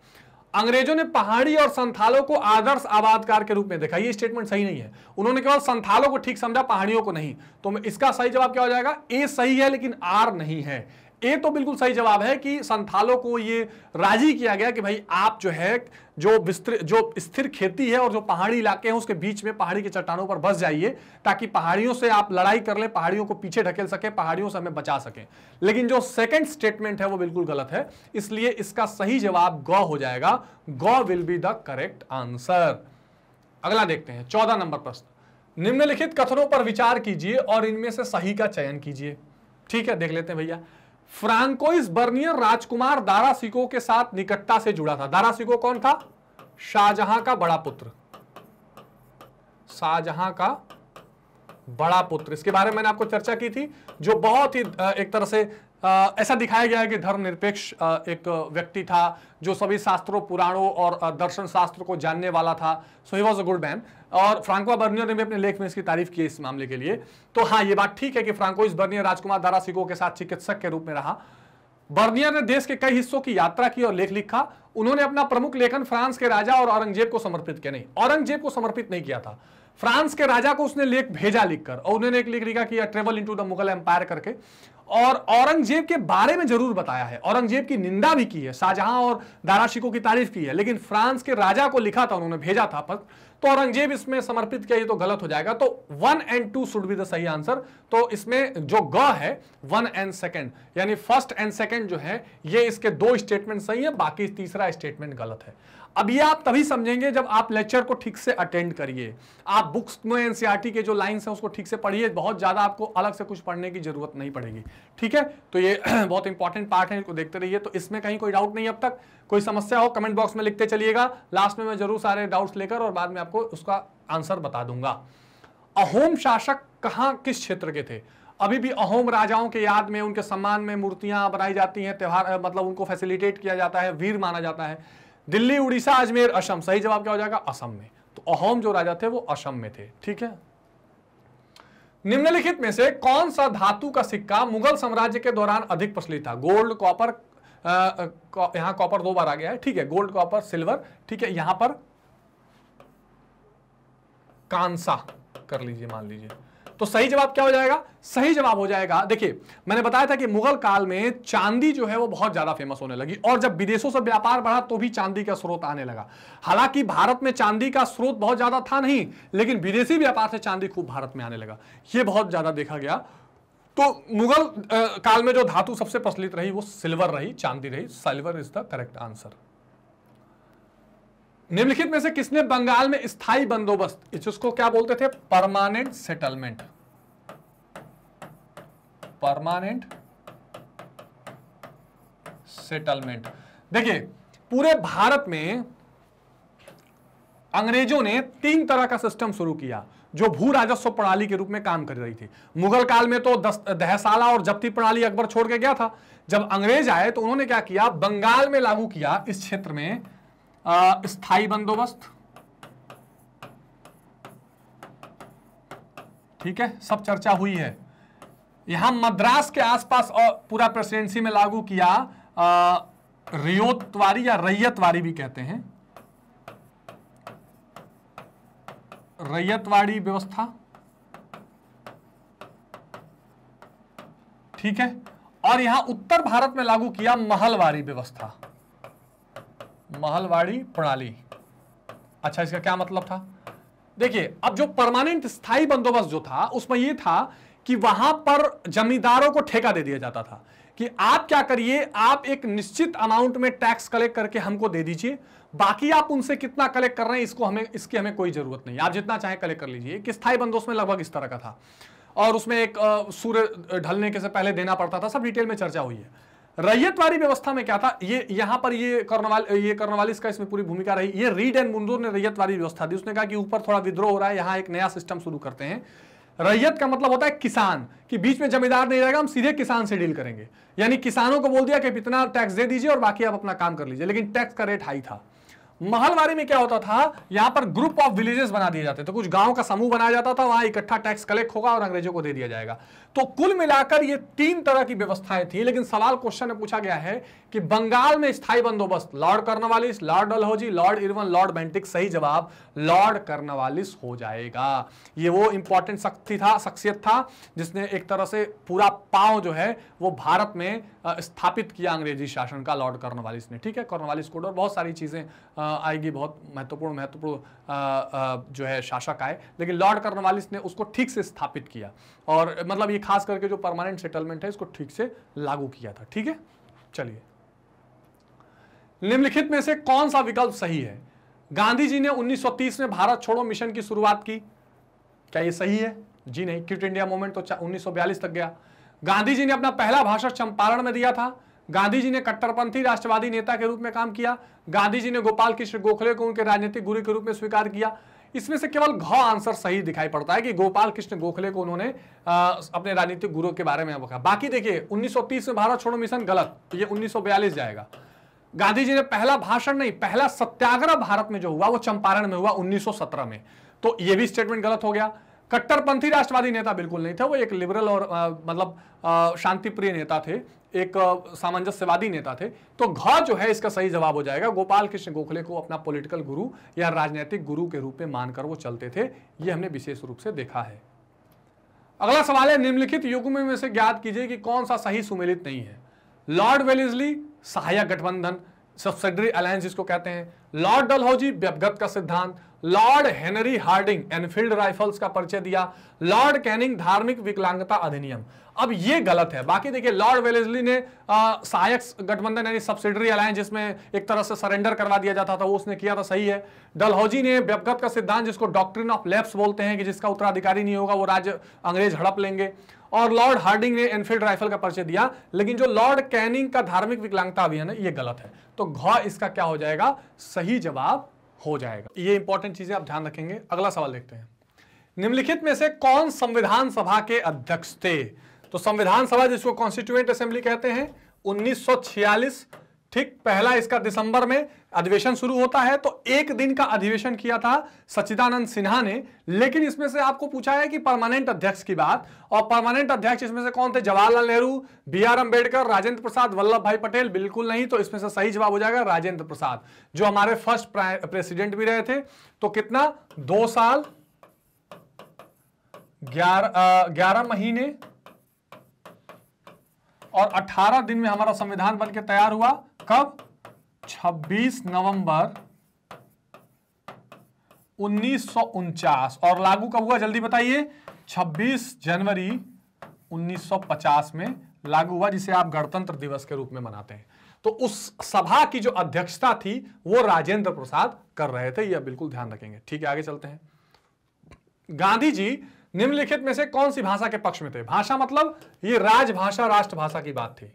अंग्रेज़ों ने पहाड़ी और संथालों को आदर्श आबादकार के रूप में देखा। ये स्टेटमेंट सही नहीं है। उन्होंने केवल संथालों को ठीक समझा, पहाड़ियों को नहीं। तो इसका सही जवाब क्या हो जाएगा? ए सही है, लेकिन आर नहीं है। ए तो बिल्कुल सही जवाब है कि संथालों को ये राज़ी किया गया कि भाई आप जो है जो विस्तृत जो स्थिर खेती है और जो पहाड़ी इलाके हैं, उसके बीच में पहाड़ी के चट्टानों पर बस जाइए, ताकि पहाड़ियों से आप लड़ाई कर ले, पहाड़ियों को पीछे ढकेल सके, पहाड़ियों से हमें बचा सके। लेकिन जो सेकंड स्टेटमेंट है, वो बिल्कुल गलत है। इसलिए इसका सही जवाब गौ हो जाएगा। गौ will be the correct answer अगला देखते हैं, चौदह नंबर प्रश्न। निम्नलिखित कथनों पर विचार कीजिए और इनमें से सही का चयन कीजिए। ठीक है, देख लेते हैं भैया। फ्रांकोइस बर्नियर राजकुमार दारासिको के साथ निकटता से जुड़ा था। दारासिको कौन था? शाहजहां का बड़ा पुत्र। शाहजहां का बड़ा पुत्र। इसके बारे में मैंने आपको चर्चा की थी, जो बहुत ही एक तरह से ऐसा दिखाया गया है कि धर्मनिरपेक्ष एक व्यक्ति था, जो सभी शास्त्रों, पुराणों और दर्शन शास्त्र को जानने वाला था। So he was a good man और फ्रांको बर्नियर ने भी अपने लेख में इसकी तारीफ़ की इस मामले के लिए। तो हाँ ये बात ठीक है कि फ्रांको इस बर्नियर राजकुमार दारा सिको के साथ चिकित्सक के रूप में रहा। बर्नियर ने देश के कई हिस्सों की यात्रा की और लेख लिखा। उन्होंने अपना प्रमुख लेखन फ्रांस के राजा और औरंगज़ेब को समर्पित किया नहीं। औरंगज़ेब को समर्पित नहीं किया था। फ्रांस के राजा को उसने लेख भेजा लिखकर, और उन्होंने एक लेख लिखा किया travel into the Mughal empire करके। और औरंगज़ेब के बारे में ज़रूर बताया है। औरंगज़ेब की निंदा भी की है, शाहजहां और दाराशिकों की तारीफ़ की है, लेकिन फ्रांस के राजा को लिखा था, उन्होंने भेजा था पत्र तो औरंगज़ेब इसमें समर्पित किया, ये तो गलत हो जाएगा। तो one and two should be the सही आंसर तो इसमें जो ग है वन एंड सेकेंड यानी फ़र्स्ट एंड सेकेंड जो है, ये इसके दो स्टेटमेंट सही है, बाकी तीसरा स्टेटमेंट गलत है। अब ये आप तभी समझेंगे जब आप लेक्चर को ठीक से अटेंड करिए। आप बुक्स में एनसीईआरटी के जो लाइंस है उसको ठीक से पढ़िए, बहुत ज़्यादा आपको अलग से कुछ पढ़ने की ज़रूरत नहीं पड़ेगी। ठीक है? तो ये बहुत इंपॉर्टेंट पार्ट है इसको देखते रहिए। तो इसमें कहीं कोई डाउट नहीं अब तक। कोई समस्या हो कमेंट बॉक्स में लिखते चलिएगा। लास्ट में मैं ज़रूर सारे डाउट्स लेकर और बाद में आपको उसका आंसर बता दूँगा। अहोम शासक कहाँ, किस क्षेत्र के थे? अभी भी अहोम राजाओं के याद में, उनके सम्मान में मूर्तियाँ बनाई जाती हैं, त्यौहार मतलब उनको फैसिलिटेट किया जाता है, वीर माना जाता है। दिल्ली, उड़ीसा, अजमेर, असम। सही जवाब क्या हो जाएगा? असम में। तो अहोम जो राजा थे वो असम में थे, ठीक है? निम्नलिखित में से कौन सा धातु का सिक्का मुगल साम्राज्य के दौरान अधिक प्रचलित था? गोल्ड, कॉपर यहाँ कॉपर दो बार आ गया है, ठीक है? गोल्ड, कॉपर, सिल्वर, ठीक है? यहाँ पर कांसा, कर लीजिए, मान लीजिए। तो सही जवाब क्या हो जाएगा? सही जवाब हो जाएगा। देखिए, मैंने बताया था कि मुगल काल में चांदी जो है वो बहुत ज़्यादा फ़ेमस होने लगी और जब विदेशों से व्यापार बढ़ा तो भी चांदी का स्रोत आने लगा। हालाँकि भारत में चांदी का स्रोत बहुत ज़्यादा था नहीं, लेकिन विदेशी व्यापार से चांदी खूब भारत में आने लगा। ये बहुत ज़्यादा देखा गया। तो मुगल काल में जो धातु सबसे प्रचलित रही वो सिल्वर रही, चांदी रही। Silver is the correct answer निम्नलिखित में से किसने बंगाल में स्थायी बंदोबस्त जिसको क्या बोलते थे? परमानेंट सेटलमेंट परमानेंट सेटलमेंट देखिए, पूरे भारत में अंग्रेज़ों ने तीन तरह का सिस्टम शुरू किया, जो भू राजस्व प्रणाली के रूप में काम कर रही थी। मुगल काल में तो दहसाला और जब्ती प्रणाली अकबर छोड़ के गया था। जब अंग्रेज़ आए तो उन्होंने क्या किया? बंगाल में लागू किया इस क्षेत्र में स्थायी बंदोबस्त। ठीक है, सब चर्चा हुई है। यहाँ मद्रास के आसपास और पूरा प्रेसिडेंसी में लागू किया रियोतवारी या रैयतवारी भी कहते हैं। रैयतवाड़ी व्यवस्था। ठीक है, और यहाँ उत्तर भारत में लागू किया महलवारी व्यवस्था। महलवाड़ी प्रणाली। अच्छा इसका क्या मतलब था? देखिए, अब जो परमानेंट स्थायी बंदोबस्त जो था, उसमें यह था कि वहाँ पर जमींदारों को ठेका दे दिया जाता था कि आप क्या करिए, आप एक निश्चित अमाउंट में टैक्स कलेक्ट करके हमको दे दीजिए। बाकी आप उनसे कितना कलेक्ट कर रहे हैं, इसको हमें, इसकी हमें कोई ज़रूरत नहीं। आप जितना चाहे कलेक्ट कर लीजिए। एक स्थायी बंदोबस्त में लगभग इस तरह का था। और उसमें एक सूर्य ढलने के से पहले देना पड़ता था, सब डिटेल में चर्चा हुई है। रैयतवारी व्यवस्था में क्या था? ये, यहाँ पर ये कर्नवाल ये कर्नवालिस का इसमें पूरी भूमिका रही। ये रीड एंड मुंदूर ने रैयतवारी व्यवस्था दी। उसने कहा कि ऊपर थोड़ा विद्रोह हो रहा है, यहाँ एक नया सिस्टम शुरू करते हैं। रैयत का मतलब होता है किसान, कि बीच में जमींदार नहीं रहेगा, हम सीधे किसान से डील करेंगे। यानी किसानों को बोल दिया कि इतना टैक्स दे दीजिए और बाकी आप अपना काम कर लीजिए। लेकिन टैक्स का रेट हाई था। महलवारी में क्या होता था? यहाँ पर ग्रुप ऑफ़ विलेजेस बना दिए जाते तो कुछ गाँव का समूह बनाया जाता था, वहाँ इकट्ठा टैक्स कलेक्ट होगा और अंग्रेज़ों को दे दिया जाएगा। तो कुल मिलाकर ये तीन तरह की व्यवस्थाएँ थी, लेकिन सवाल क्वेश्चन में पूछा गया है कि बंगाल में स्थायी बंदोबस्त Lord Cornwallis Lord Dalhousie Lord Irwin Lord Bentinck सही जवाब लॉर्ड कर्नवालिस हो जाएगा। ये वो इंपॉर्टेंट शक्ति था, शख्सियत था, जिसने एक तरह से पूरा पाँव जो है, वो भारत में स्थापित किया अंग्रेज़ी शासन का लॉर्ड कर्नवालिस ने। ठीक है? कर्नवालिस कोड और बहुत सारी चीज़ें आएगी, बहुत महत्वपूर्ण महत्वपूर्ण जो है शासक आए। लेकिन लॉर्ड कर्नवालिस ने उसको ठीक से स्थापित किया और मतलब ये खास करके जो परमानेंट सेटलमेंट है, इसको ठीक से लागू किया था। ठीक है? चलिए। निम्नलिखित में से कौन सा विकल्प सही है? गांधी जी ने 1930 में भारत छोड़ो मिशन की शुरुआत की। क्या ये सही है? जी नहीं। क्विट इंडिया मूवमेंट तो 1942 तक गया। गांधी जी ने अपना पहला भाषण चंपारण में दिया था। गांधी जी ने कट्टरपंथी राष्ट्रवादी नेता के रूप में काम किया। गांधी जी ने गोपाल कृष्ण गोखले को उनके राजनीतिक गुरु के रूप में स्वीकार किया। इसमें से केवल घ आंसर सही दिखाई पड़ता है कि गोपाल कृष्ण गोखले को उन्होंने अपने राजनीतिक गुरु के बारे में बता बाकी देखिए 1930 में भारत छोड़ो, मिशन गलत ये 1942 जाएगा। गांधी जी ने पहला भाषण नहीं, पहला सत्याग्रह भारत में जो हुआ, वो चंपारण में हुआ 1917 में। तो ये भी स्टेटमेंट गलत हो गया। कट्टरपंथी राष्ट्रवादी नेता बिल्कुल नहीं था वो एक लिबरल और आ, मतलब शांतिप्रिय नेता थे एक सामंजस्यवादी नेता थे। तो घ जो है इसका सही जवाब हो जाएगा गोपाल कृष्ण गोखले को अपना पॉलिटिकल गुरु या राजनीतिक गुरु के रूप में मानकर वो चलते थे ये हमने विशेष रूप से देखा है। अगला सवाल है निम्नलिखित युग्म में से ज्ञात कीजिए कि कौन सा सही सुमेलित नहीं है। लॉर्ड वेलिजली सहायक गठबंधन सब्सिडरी अलायंस जिसको कहते हैं लॉर्ड डलहौजी व्यवगत का सिद्धांत Lord Henry Hardinge Enfield rifles का परिचय दिया। लॉर्ड कैनिंग धार्मिक विकलांगता अधिनियम। अब ये गलत है। बाकी देखिए, लॉर्ड वेलेजली ने सहायक गठबंधन यानी सब्सिडरी अलायंस जिसमें एक तरह से सरेंडर करवा दिया जाता था, वो उसने किया था, सही है। डलहौजी ने व्यवगत का सिद्धांत जिसको डॉक्ट्रिन ऑफ़ लेफ़्ट बोलते हैं कि जिसका उत्तराधिकारी नहीं होगा, वो राज्य अंग्रेज़ हड़प लेंगे। और लॉर्ड हार्डिंग ने एनफील्ड राइफल का परिचय दिया। लेकिन जो लॉर्ड कैनिंग का धार्मिक विकलांगता अभियान है, ये गलत है। तो घ इसका क्या हो जाएगा? सही जवाब हो जाएगा। ये इंपॉर्टेंट चीज़ें आप ध्यान रखेंगे। अगला सवाल देखते हैं। निम्नलिखित में से कौन संविधान सभा के अध्यक्ष थे? तो संविधान सभा जिसको कॉन्स्टिट्यूएंट असेंबली कहते हैं 1946 ठीक पहला इसका दिसंबर में अधिवेशन शुरू होता है तो एक दिन का अधिवेशन किया था सचिदानंद सिन्हा ने। लेकिन इसमें से आपको पूछा है कि परमानेंट अध्यक्ष की बात, और परमानेंट अध्यक्ष इसमें से कौन थे? Jawaharlal Nehru, B R Ambedkar, Rajendra Prasad, Vallabhbhai Patel, बिल्कुल नहीं तो इसमें से सही जवाब हो जाएगा राजेंद्र प्रसाद, जो हमारे फ़र्स्ट प्रेसिडेंट भी रहे थे। तो कितना? दो साल, ग्यारह ग्यारह महीने, और 18 दिन में हमारा संविधान बनके तैयार हुआ। कब? 26 नवंबर उन्नीस सौ उनचास। और लागू कब हुआ, जल्दी बताइए? 26 जनवरी 1950 में लागू हुआ, जिसे आप गणतंत्र दिवस के रूप में मनाते हैं। तो उस सभा की जो अध्यक्षता थी, वो राजेंद्र प्रसाद कर रहे थे यह बिल्कुल ध्यान रखेंगे। ठीक है, आगे चलते हैं। गांधी जी निम्नलिखित में से कौन सी भाषा के पक्ष में थे? भाषा मतलब ये राजभाषा, राष्ट्रभाषा की बात थी।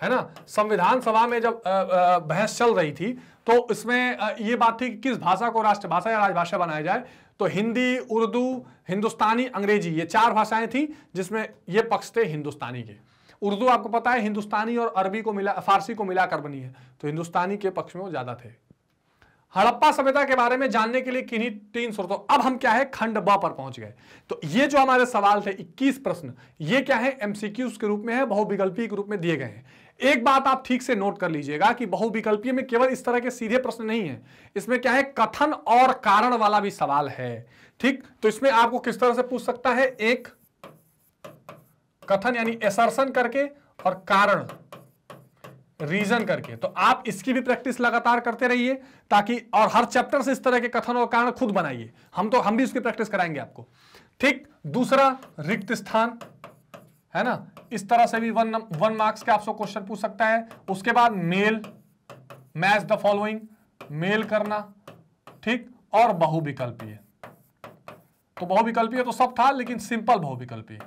है ना? संविधान सभा में जब बहस चल रही थी तो इसमें ये बात थी कि किस भाषा को राष्ट्रभाषा या राजभाषा बनाया जाए? तो हिंदी, उर्दू, हिंदुस्तानी, अंग्रेज़ी, ये चार भाषाएँ थी, जिसमें ये पक्ष थे हिंदुस्तानी के। उर्दू आपको पता है, हिंदुस्तानी और अरबी को मिला, फारसी को मिलाकर बनी है तो हिंदुस्तानी के पक्ष में वो ज़्यादा थे। हड़प्पा सभ्यता के बारे में जानने के लिए किन्हीं तीन स्रोतों, अब हम क्या है? खंड ब पर पहुँच गए। तो ये जो हमारे सवाल थे 21 प्रश्न, ये क्या है? एमसीक्यूज के रूप में है, बहुविकल्पी के रूप में दिए गए हैं। एक बात आप ठीक से नोट कर लीजिएगा कि बहुविकल्पीय में केवल इस तरह के सीधे प्रश्न नहीं है। इसमें क्या है? कथन और कारण वाला भी सवाल है। ठीक? तो इसमें आपको किस तरह से पूछ सकता है? एक, कथन यानी एसर्सन करके और कारण रीजन करके। तो आप इसकी भी प्रैक्टिस लगातार करते रहिए ताकि और हर चैप्टर से इस तरह के कथन और कारण खुद बनाइए। हम तो हम भी इसकी प्रैक्टिस कराएँगे आपको। ठीक? दूसरा, रिक्त स्थान, है ना? इस तरह से भी वन वन मार्क्स के आपसे क्वेश्चन पूछ सकता है। उसके बाद मेल मैच द फॉलोइंग मेल करना, ठीक? और बहुविकल्पीय। तो बहुविकल्पीय तो सब था, लेकिन सिंपल बहुविकल्पीय।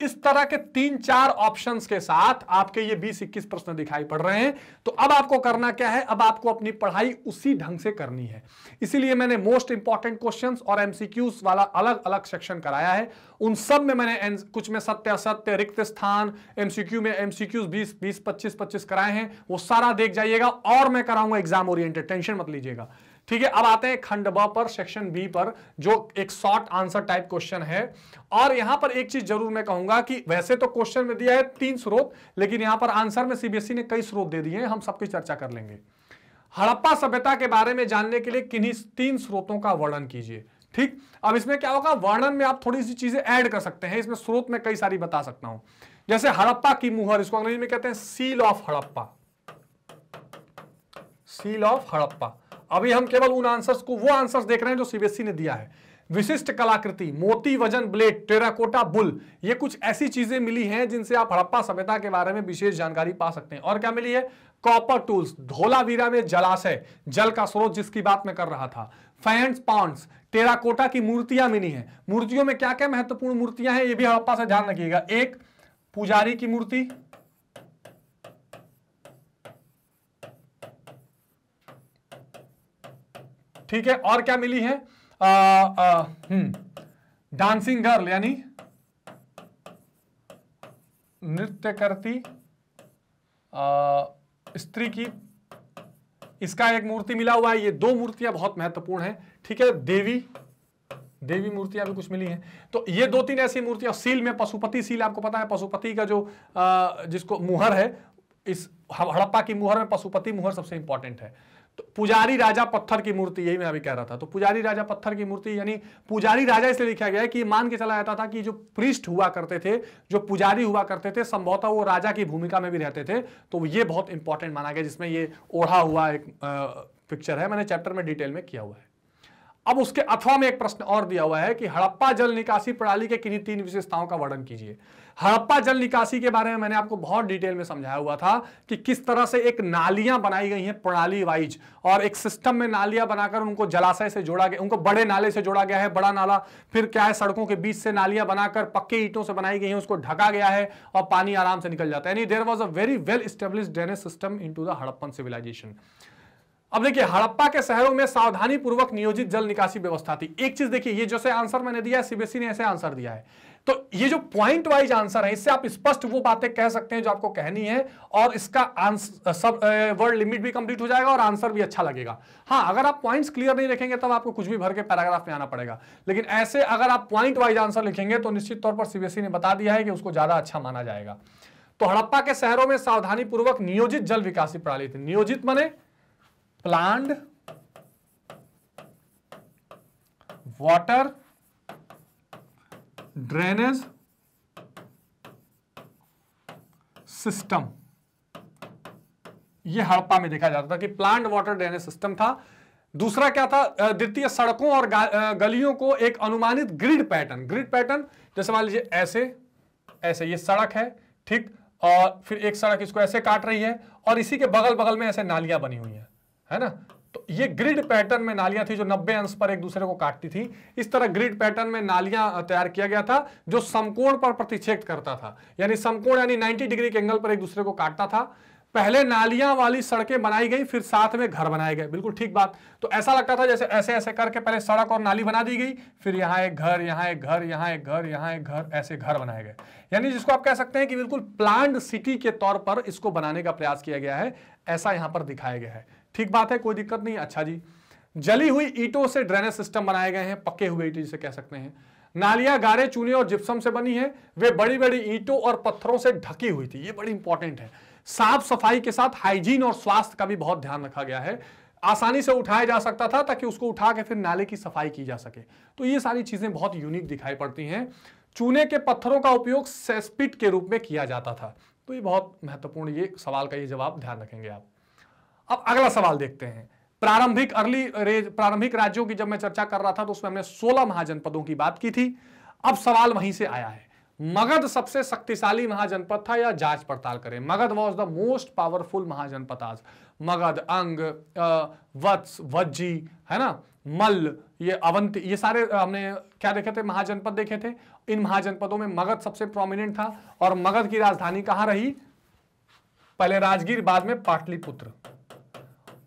इस तरह के तीन चार ऑप्शंस के साथ आपके ये 20 21 प्रश्न दिखाई पड़ रहे हैं। तो अब आपको करना क्या है? अब आपको अपनी पढ़ाई उसी ढंग से करनी है। इसीलिए मैंने मोस्ट इंपॉर्टेंट क्वेश्चंस और एमसीक्यूज वाला अलग अलग सेक्शन कराया है। उन सब में मैंने कुछ में सत्य, असत्य, रिक्त स्थान एमसीक्यू में एमसीक्यूज बीस बीस, पच्चीस पच्चीस कराए हैं। वो सारा देख जाइएगा और मैं कराऊँगा एग्ज़ाम ओरिएंटेड टेंशन मत लीजिएगा। ठीक है, अब आते हैं खंड ब पर सेक्शन बी पर, जो एक शॉर्ट आंसर टाइप क्वेश्चन है। और यहाँ पर एक चीज़ ज़रूर मैं कहूँगा कि वैसे तो क्वेश्चन में दिया है तीन स्रोत, लेकिन यहाँ पर आंसर में सीबीएसई ने कई स्रोत दे दिए हैं, हम सबकी चर्चा कर लेंगे। हड़प्पा सभ्यता के बारे में जानने के लिए किन्हीं तीन स्रोतों का वर्णन कीजिए, ठीक? अब इसमें क्या होगा, वर्णन में आप थोड़ी सी चीज़ें ऐड कर सकते हैं, इसमें स्रोत में कई सारी बता सकता हूँ। जैसे हड़प्पा की मुहर, इसको अंग्रेज़ी में कहते हैं seal of Harappa. Seal of Harappa. अभी हम केवल उन आंसर्स को, वो आंसर्स देख रहे हैं जो सीबीएसई ने दिया है। विशिष्ट कलाकृति, मोती, वज़न ब्लेड टेराकोटा, बुल, ये कुछ ऐसी चीज़ें मिली हैं जिनसे आप हड़प्पा सभ्यता के बारे में विशेष जानकारी पा सकते हैं। और क्या मिली है? कॉपर टूल्स धोलावीरा में जलाशय, जल का स्रोत जिसकी बात मैं कर रहा था। फैंस पॉन्ड्स टेराकोटा की मूर्तियाँ मिली हैं। मूर्तियों में क्या क्या महत्वपूर्ण मूर्तियाँ हैं, ये भी हड़प्पा से ध्यान रखिएगा। एक, पुजारी की मूर्ति ठीक है और क्या मिली है? डांसिंग गर्ल हम्म, यानी नृत्य करती स्त्री की। इसका एक मूर्ति मिला हुआ है ये दो मूर्तियाँ बहुत महत्वपूर्ण है ठीक है देवी देवी मूर्तियाँ भी कुछ मिली हैं। तो ये दो तीन ऐसी मूर्तियाँ सील में पशुपति सील आपको पता है पशुपति का जो आ, जिसको मुहर है इस हड़प्पा की मुहर में पशुपति मुहर सबसे इंपॉर्टेंट है। तो पुजारी राजा पत्थर की मूर्ति, यही मैं अभी कह रहा था। तो पुजारी राजा पत्थर की मूर्ति, यानी पुजारी राजा इसलिए लिखा गया है कि मान के चला जाता था कि जो पृष्ठ हुआ करते थे, जो पुजारी हुआ करते थे, संभवतः वो राजा की भूमिका में भी रहते थे। तो ये बहुत इंपॉर्टेंट माना गया, जिसमें ये ओढ़ा हुआ एक पिक्चर है। मैंने चैप्टर में डिटेल में किया हुआ है। अब उसके अथवा में एक प्रश्न और दिया हुआ है कि हड़प्पा जल निकासी प्रणाली के किन्हीं तीन विशेषताओं का वर्णन कीजिए। हड़प्पा जल निकासी के बारे में मैंने आपको बहुत डिटेल में समझाया हुआ था कि किस तरह से एक नालियाँ बनाई गई हैं प्रणाली वाइज। और एक सिस्टम में नालियाँ बनाकर उनको जलाशय से जोड़ा गया, उनको बड़े नाले से जोड़ा गया है, बड़ा नाला। फिर क्या है, सड़कों के बीच से नालियाँ बनाकर पक्के ईटों से बनाई गई हैं, उसको ढका गया है और पानी आराम से निकल जाता है। यानी there was a very well established drainage system in the Harappan civilisation अब देखिए, हड़प्पा के शहरों में सावधानी पूर्वक नियोजित जल निकासी व्यवस्था थी। एक चीज़ देखिए, ये जैसे आंसर मैंने दिया सीबीएसई ने ऐसे आंसर दिया है। तो ये जो पॉइंट वाइज आंसर है, इससे आप स्पष्ट वो बातें कह सकते हैं जो आपको कहनी है, और इसका सब वर्ड लिमिट भी कंप्लीट हो जाएगा और आंसर भी अच्छा लगेगा। हाँ अगर आप पॉइंट्स क्लियर नहीं रखेंगे, तब आपको कुछ भी भर के पैराग्राफ में आना पड़ेगा। लेकिन ऐसे अगर आप पॉइंट वाइज आंसर लिखेंगे तो निश्चित तौर पर सीबीएसई ने बता दिया है कि उसको ज़्यादा अच्छा माना जाएगा। तो हड़प्पा के शहरों में सावधानी पूर्वक नियोजित जल विकासी प्रणाली थी। नियोजित मने प्लांट वाटर ड्रेनेज सिस्टम। ये हड़प्पा में देखा जाता था कि प्लांट वाटर ड्रेनेज सिस्टम था। दूसरा क्या था? द्वितीय सड़कों और गलियों को एक अनुमानित ग्रिड पैटर्न ग्रिड पैटर्न जैसे मान लीजिए ऐसे ऐसे, ये सड़क है, ठीक? और फिर एक सड़क इसको ऐसे काट रही है और इसी के बगल बगल में ऐसे नालियाँ बनी हुई हैं, है ना? तो ये ग्रिड पैटर्न में नालियाँ थी जो 90 अंश पर एक दूसरे को काटती थी। इस तरह ग्रिड पैटर्न में नालियाँ तैयार किया गया था, जो समकोण पर प्रतिक्षेप करता था। यानी समकोण यानी 90 डिग्री के एंगल पर एक दूसरे को काटता था। पहले नालियाँ वाली सड़कें बनाई गई, फिर साथ में घर बनाए गए। बिल्कुल ठीक बात। तो ऐसा लगता था जैसे ऐसे ऐसे करके पहले सड़क और नाली बना दी गई, फिर यहाँ एक घर, यहाँ एक घर, यहाँ एक घर, यहाँ एक घर, ऐसे घर बनाए गए। यानी जिसको आप कह सकते हैं कि बिल्कुल प्लांट सिटी के तौर पर इसको बनाने का प्रयास किया गया है, ऐसा यहाँ पर दिखाया गया है। ठीक बात है, कोई दिक्कत नहीं अच्छा जी। जली हुई ईटों से ड्रेनेज सिस्टम बनाए गए हैं पक्के हुए ईट जिसे कह सकते हैं। नालियाँ, गारे, चूने और जिप्सम से बनी है, वे बड़ी बड़ी ईटों और पत्थरों से ढकी हुई थी। ये बड़ी इंपॉर्टेंट है। साफ़ सफ़ाई के साथ हाइजीन और स्वास्थ्य का भी बहुत ध्यान रखा गया है। आसानी से उठाया जा सकता था, ताकि उसको उठा के फिर नाले की सफ़ाई की जा सके। तो ये सारी चीज़ें बहुत यूनिक दिखाई पड़ती हैं। चूने के पत्थरों का उपयोग सेस्पिट के रूप में किया जाता था। तो ये बहुत महत्वपूर्ण, ये सवाल का ये जवाब ध्यान रखेंगे आप। अब अगला सवाल देखते हैं। प्रारंभिक अर्ली प्रारंभिक राज्यों की जब मैं चर्चा कर रहा था तो उसमें हमने 16 महाजनपदों की बात की थी। अब सवाल वहीं से आया है। मगध सबसे शक्तिशाली महाजनपद था या जाँच पड़ताल करें? Magadha was the most powerful mahajanapada आज। मगध, अंग वत्स, वज्जी, है ना? मल्ल ये अवंती, ये सारे हमने क्या देखे थे? महाजनपद देखे थे। इन महाजनपदों में मगध सबसे प्रोमिनेंट था। और मगध की राजधानी कहाँ रही? पहले राजगीर, बाद में पाटलिपुत्र।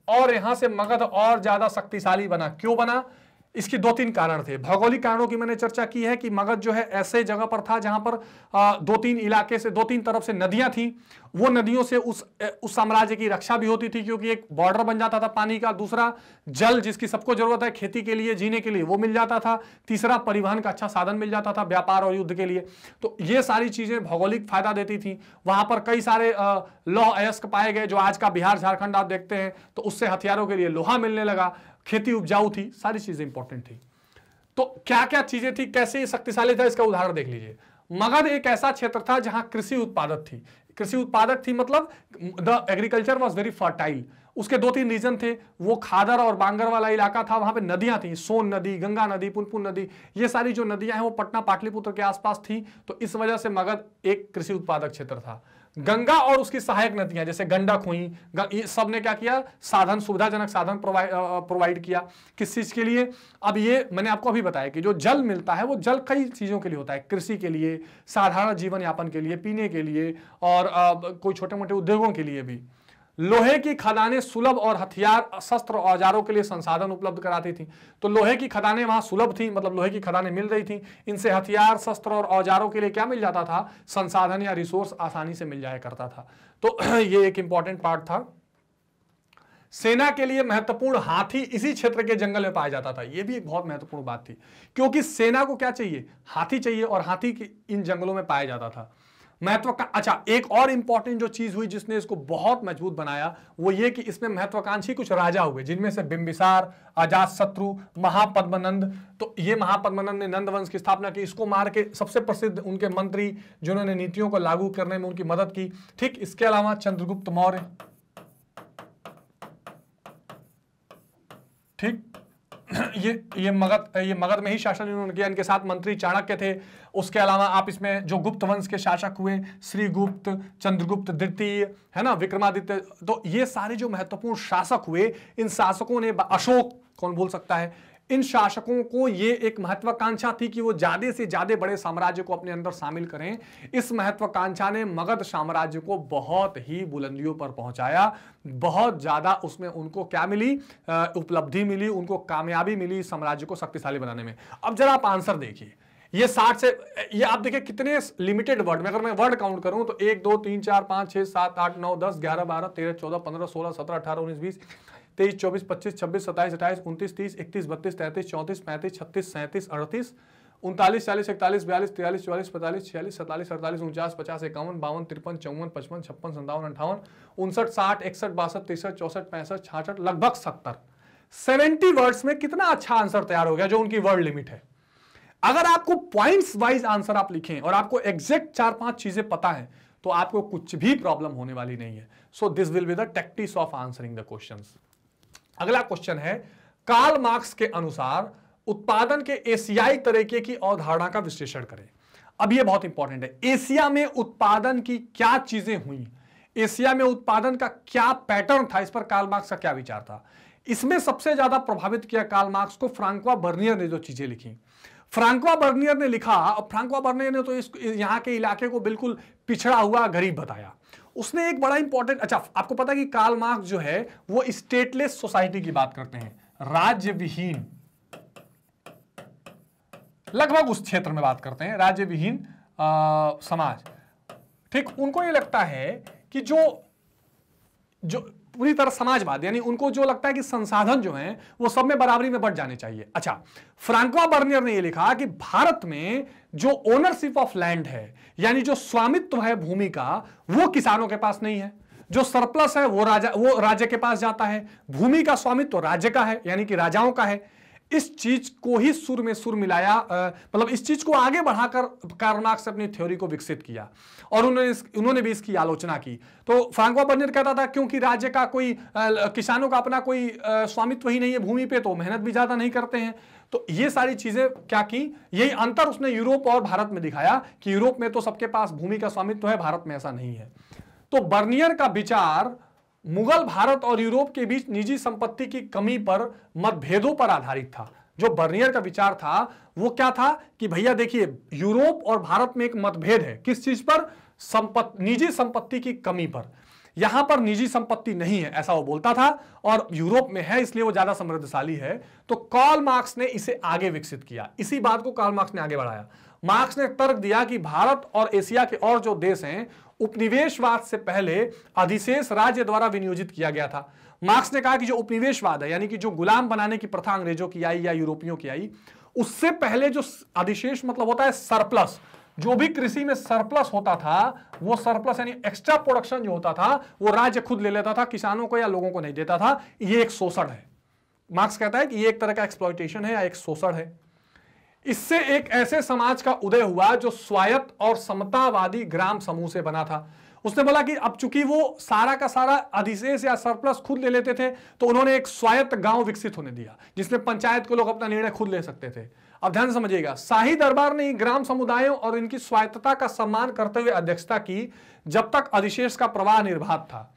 और यहाँ से मगध और ज़्यादा शक्तिशाली बना। क्यों बना? इसके दो तीन कारण थे। भौगोलिक कारणों की मैंने चर्चा की है कि मगध जो है ऐसे जगह पर था जहाँ पर दो तीन इलाके से, दो तीन तरफ़ से नदियाँ थी। वो नदियों से उस उस साम्राज्य की रक्षा भी होती थी क्योंकि एक बॉर्डर बन जाता था पानी का। दूसरा, जल जिसकी सबको ज़रूरत है खेती के लिए, जीने के लिए, वो मिल जाता था। तीसरा, परिवहन का अच्छा साधन मिल जाता था व्यापार और युद्ध के लिए। तो ये सारी चीज़ें भौगोलिक फ़ायदा देती थी। वहाँ पर कई सारे लौह अयस्क पाए गए जो आज का बिहार, झारखंड आप देखते हैं तो उससे हथियारों के लिए लोहा मिलने लगा। खेती उपजाऊ थी, सारी चीज़ें इंपॉर्टेंट थी। तो क्या क्या चीज़ें थी, कैसे शक्तिशाली था, इसका उदाहरण देख लीजिए। मगध एक ऐसा क्षेत्र था जहाँ कृषि उत्पादक थी। कृषि उत्पादक थी मतलब the agriculture was very fertile उसके दो तीन रीजन थे। वो खादर और बांगर वाला इलाका था, वहाँ पे नदियाँ थी, सोन नदी, गंगा नदी, पुनपुन नदी, ये सारी जो नदियाँ हैं वो पटना, पाटलिपुत्र के आसपास थी। तो इस वजह से मगध एक कृषि उत्पादक क्षेत्र था। गंगा और उसकी सहायक नदियाँ जैसे गंडा हुई सबने क्या किया? साधन सुविधाजनक साधन प्रोवाइड किया। किस चीज़ के लिए? अब ये मैंने आपको अभी बताया कि जो जल मिलता है वो जल कई चीज़ों के लिए होता है। कृषि के लिए साधारण जीवन यापन के लिए पीने के लिए और आ, कोई छोटे मोटे उद्योगों के लिए भी। लोहे की खदानें सुलभ और हथियार शस्त्र औजारों के लिए संसाधन उपलब्ध कराती थी। तो लोहे की खदानें वहाँ सुलभ थी मतलब लोहे की खदानें मिल रही थी। इनसे हथियार, शस्त्र और औजारों के लिए क्या मिल जाता था? संसाधन या रिसोर्स आसानी से मिल जाया करता था। तो ये एक इंपॉर्टेंट पार्ट था। सेना के लिए महत्वपूर्ण हाथी इसी क्षेत्र के जंगल में पाया जाता था। यह भी एक बहुत महत्वपूर्ण बात थी। क्योंकि सेना को क्या चाहिए? हाथी चाहिए और हाथी इन जंगलों में पाया जाता था। महत्व का अच्छा एक और इंपॉर्टेंट जो चीज़ हुई जिसने इसको बहुत मज़बूत बनाया, वो ये कि इसमें महत्वाकांक्षी कुछ राजा हुए, जिनमें से बिंबिसार अजात शत्रु महापद्मनंद। तो ये महापद्मनंद ने नंद वंश की स्थापना की। इसको मार के सबसे प्रसिद्ध उनके मंत्री, जिन्होंने नीतियों को लागू करने में उनकी मदद की। ठीक इसके अलावा चंद्रगुप्त मौर्य। ठीक ये ये मगध ये मगध में ही शासन इन्होंने किया। इनके साथ मंत्री चाणक्य थे। उसके अलावा आप इसमें जो गुप्त वंश के शासक हुए, श्रीगुप्त, चंद्रगुप्त, द्वितीय, है ना, विक्रमादित्य तो ये सारे जो महत्वपूर्ण शासक हुए, इन शासकों ने अशोक, कौन बोल सकता है? इन शासकों को ये एक महत्वाकांक्षा थी कि वो ज़्यादा से ज़्यादा बड़े साम्राज्य को अपने अंदर शामिल करें। इस महत्वाकांक्षा ने मगध साम्राज्य को बहुत ही बुलंदियों पर पहुँचाया। बहुत ज़्यादा उसमें उनको क्या मिली? उपलब्धि मिली, उनको कामयाबी मिली साम्राज्य को शक्तिशाली बनाने में। अब जरा आप आंसर देखिए। ये साठ से, ये आप देखिए कितने लिमिटेड वर्ड में, अगर मैं वर्ड काउंट करूँ तो एक, दो, तीन, चार, पाँच, छह, सात, आठ, नौ, दस, ग्यारह, बारह, तेरह, चौदह, पंद्रह, सोलह, सत्रह, अठारह, उन्नीस, बीस तेईस, चौबीस, पच्चीस, छब्बीस, सत्ताईस, अट्ठाईस, उनतीस, तीस, इकतीस, बत्तीस, तैंतीस, चौंतीस, पैंतीस, छत्तीस, सैंतीस, अड़तीस, उनतालीस चालीस इकतालीस, बयालीस, तिरालीस, चौवालीस, पैंतालीस, छियालीस, सैंतालीस, अड़तालीस, उनचास, पचास, इक्यावन, बावन, तिरपन, चौवन, पचपन, छप्पन संतावन अंठावन उनसठ, साठ, इकसठ, बासठ, तिरसठ, चौसठ, पैंसठ, छाछठ, लगभग सत्तर। सेवेंटी वर्ड्स में कितना अच्छा आंसर तैयार हो गया जो उनकी वर्ड लिमिट है? अगर आपको पॉइंट्स वाइज आंसर आप लिखें और आपको एग्जैक्ट चार पाँच चीज़ें पता है तो आपको कुछ भी प्रॉब्लम होने वाली नहीं है। So this will be the tactics of answering the question अगला क्वेश्चन है कार्ल मार्क्स के अनुसार उत्पादन के एशियाई तरीके की अवधारणा का विश्लेषण करें। अब यह बहुत इंपॉर्टेंट है। एशिया में उत्पादन की क्या चीज़ें हुई? एशिया में उत्पादन का क्या पैटर्न था? इस पर कार्ल मार्क्स का क्या विचार था? इसमें सबसे ज़्यादा प्रभावित किया कार्ल मार्क्स को फ्रांकवा बर्नियर ने जो चीज़ें लिखी। फ्रांकवा बर्नियर ने लिखा और फ्रांकवा बर्नियर ने तो इस, यहाँ के इलाके को बिल्कुल पिछड़ा हुआ, गरीब बताया। उसने एक बड़ा इंपॉर्टेंट अच्छा आपको पता है कि कार्ल मार्क्स जो है, वो स्टेटलेस सोसाइटी की बात करते हैं। राज्य विहीन लगभग उस क्षेत्र में बात करते हैं राज्य विहीन समाज। ठीक, उनको ये लगता है कि जो जो पूरी तरह समाजवाद, यानी उनको जो लगता है कि संसाधन जो हैं, वो सब में बराबरी में बढ़ जाने चाहिए। अच्छा फ्रांको बर्नियर ने यह लिखा कि भारत में जो ओनरशिप ऑफ़ लैंड है, यानी जो स्वामित्व है भूमि का, वो किसानों के पास नहीं है। जो सरप्लस है, वो राजा, वो राज्य के पास जाता है। भूमि का स्वामित्व राज्य का है, यानी कि राजाओं का है। इस चीज़ को ही सुर में सुर मिलाया मतलब इस चीज़ को आगे बढ़ाकर कार्मार्क्स से अपनी थ्योरी को विकसित किया और उन्होंने उन्होंने भी इसकी आलोचना की। तो फ्रांकवा बर्नियर कहता था, क्योंकि राज्य का कोई किसानों का अपना कोई स्वामित्व ही नहीं है भूमि पे तो मेहनत भी ज़्यादा नहीं करते हैं। तो ये सारी चीज़ें क्या की? यही अंतर उसने यूरोप और भारत में दिखाया कि यूरोप में तो सबके पास भूमि का स्वामित्व है, भारत में ऐसा नहीं है। तो बर्नियर का विचार मुगल, भारत और यूरोप के बीच निजी संपत्ति की कमी पर मतभेदों पर आधारित था। जो बर्नियर का विचार था, वो क्या था कि भैया देखिए, यूरोप और भारत में एक मतभेद है। किस चीज़ पर? संपत्ति निजी संपत्ति की कमी पर। यहाँ पर निजी संपत्ति नहीं है, ऐसा वो बोलता था, और यूरोप में है, इसलिए वो ज़्यादा समृद्धशाली है। तो कॉल मार्क्स ने इसे आगे विकसित किया। इसी बात को कॉल मार्क्स ने आगे बढ़ाया। मार्क्स ने तर्क दिया कि भारत और एशिया के और जो देश हैं उपनिवेशवाद से पहले अधिशेष राज्य द्वारा विनियोजित किया गया था। मार्क्स ने कहा कि जो उपनिवेशवाद है, यानी कि जो गुलाम बनाने की प्रथा अंग्रेज़ों की आई या यूरोपियों की आई, उससे पहले जो अधिशेष मतलब होता है सरप्लस। जो भी कृषि में सरप्लस होता था, वो सरप्लस यानी एक्स्ट्रा प्रोडक्शन जो होता था, वो राज्य खुद ले लेता था, किसानों को या लोगों को नहीं देता था। ये एक शोषण है। मार्क्स कहता है कि ये एक तरह का एक्सप्लॉयटेशन है या एक शोषण है। इससे एक ऐसे समाज का उदय हुआ जो स्वायत्त और समतावादी ग्राम समूह से बना था। उसने बोला कि अब चूँकि वो सारा का सारा अधिशेष या सरप्लस खुद ले लेते थे तो उन्होंने एक स्वायत्त गाँव विकसित होने दिया, जिसमें पंचायत के लोग अपना निर्णय खुद ले सकते थे। अब ध्यान समझिएगा, शाही दरबार ने ग्राम समुदायों और इनकी स्वायत्तता का सम्मान करते हुए अध्यक्षता की, जब तक अधिशेष का प्रवाह निर्बाध था।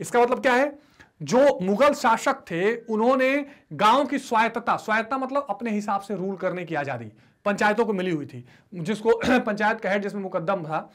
इसका मतलब क्या है? जो मुगल शासक थे, उन्होंने गाँव की स्वायत्तता स्वायत्ता मतलब अपने हिसाब से रूल करने की आज़ादी, पंचायतों को मिली हुई थी, जिसको पंचायत का हेड जिसमें मुकदम था।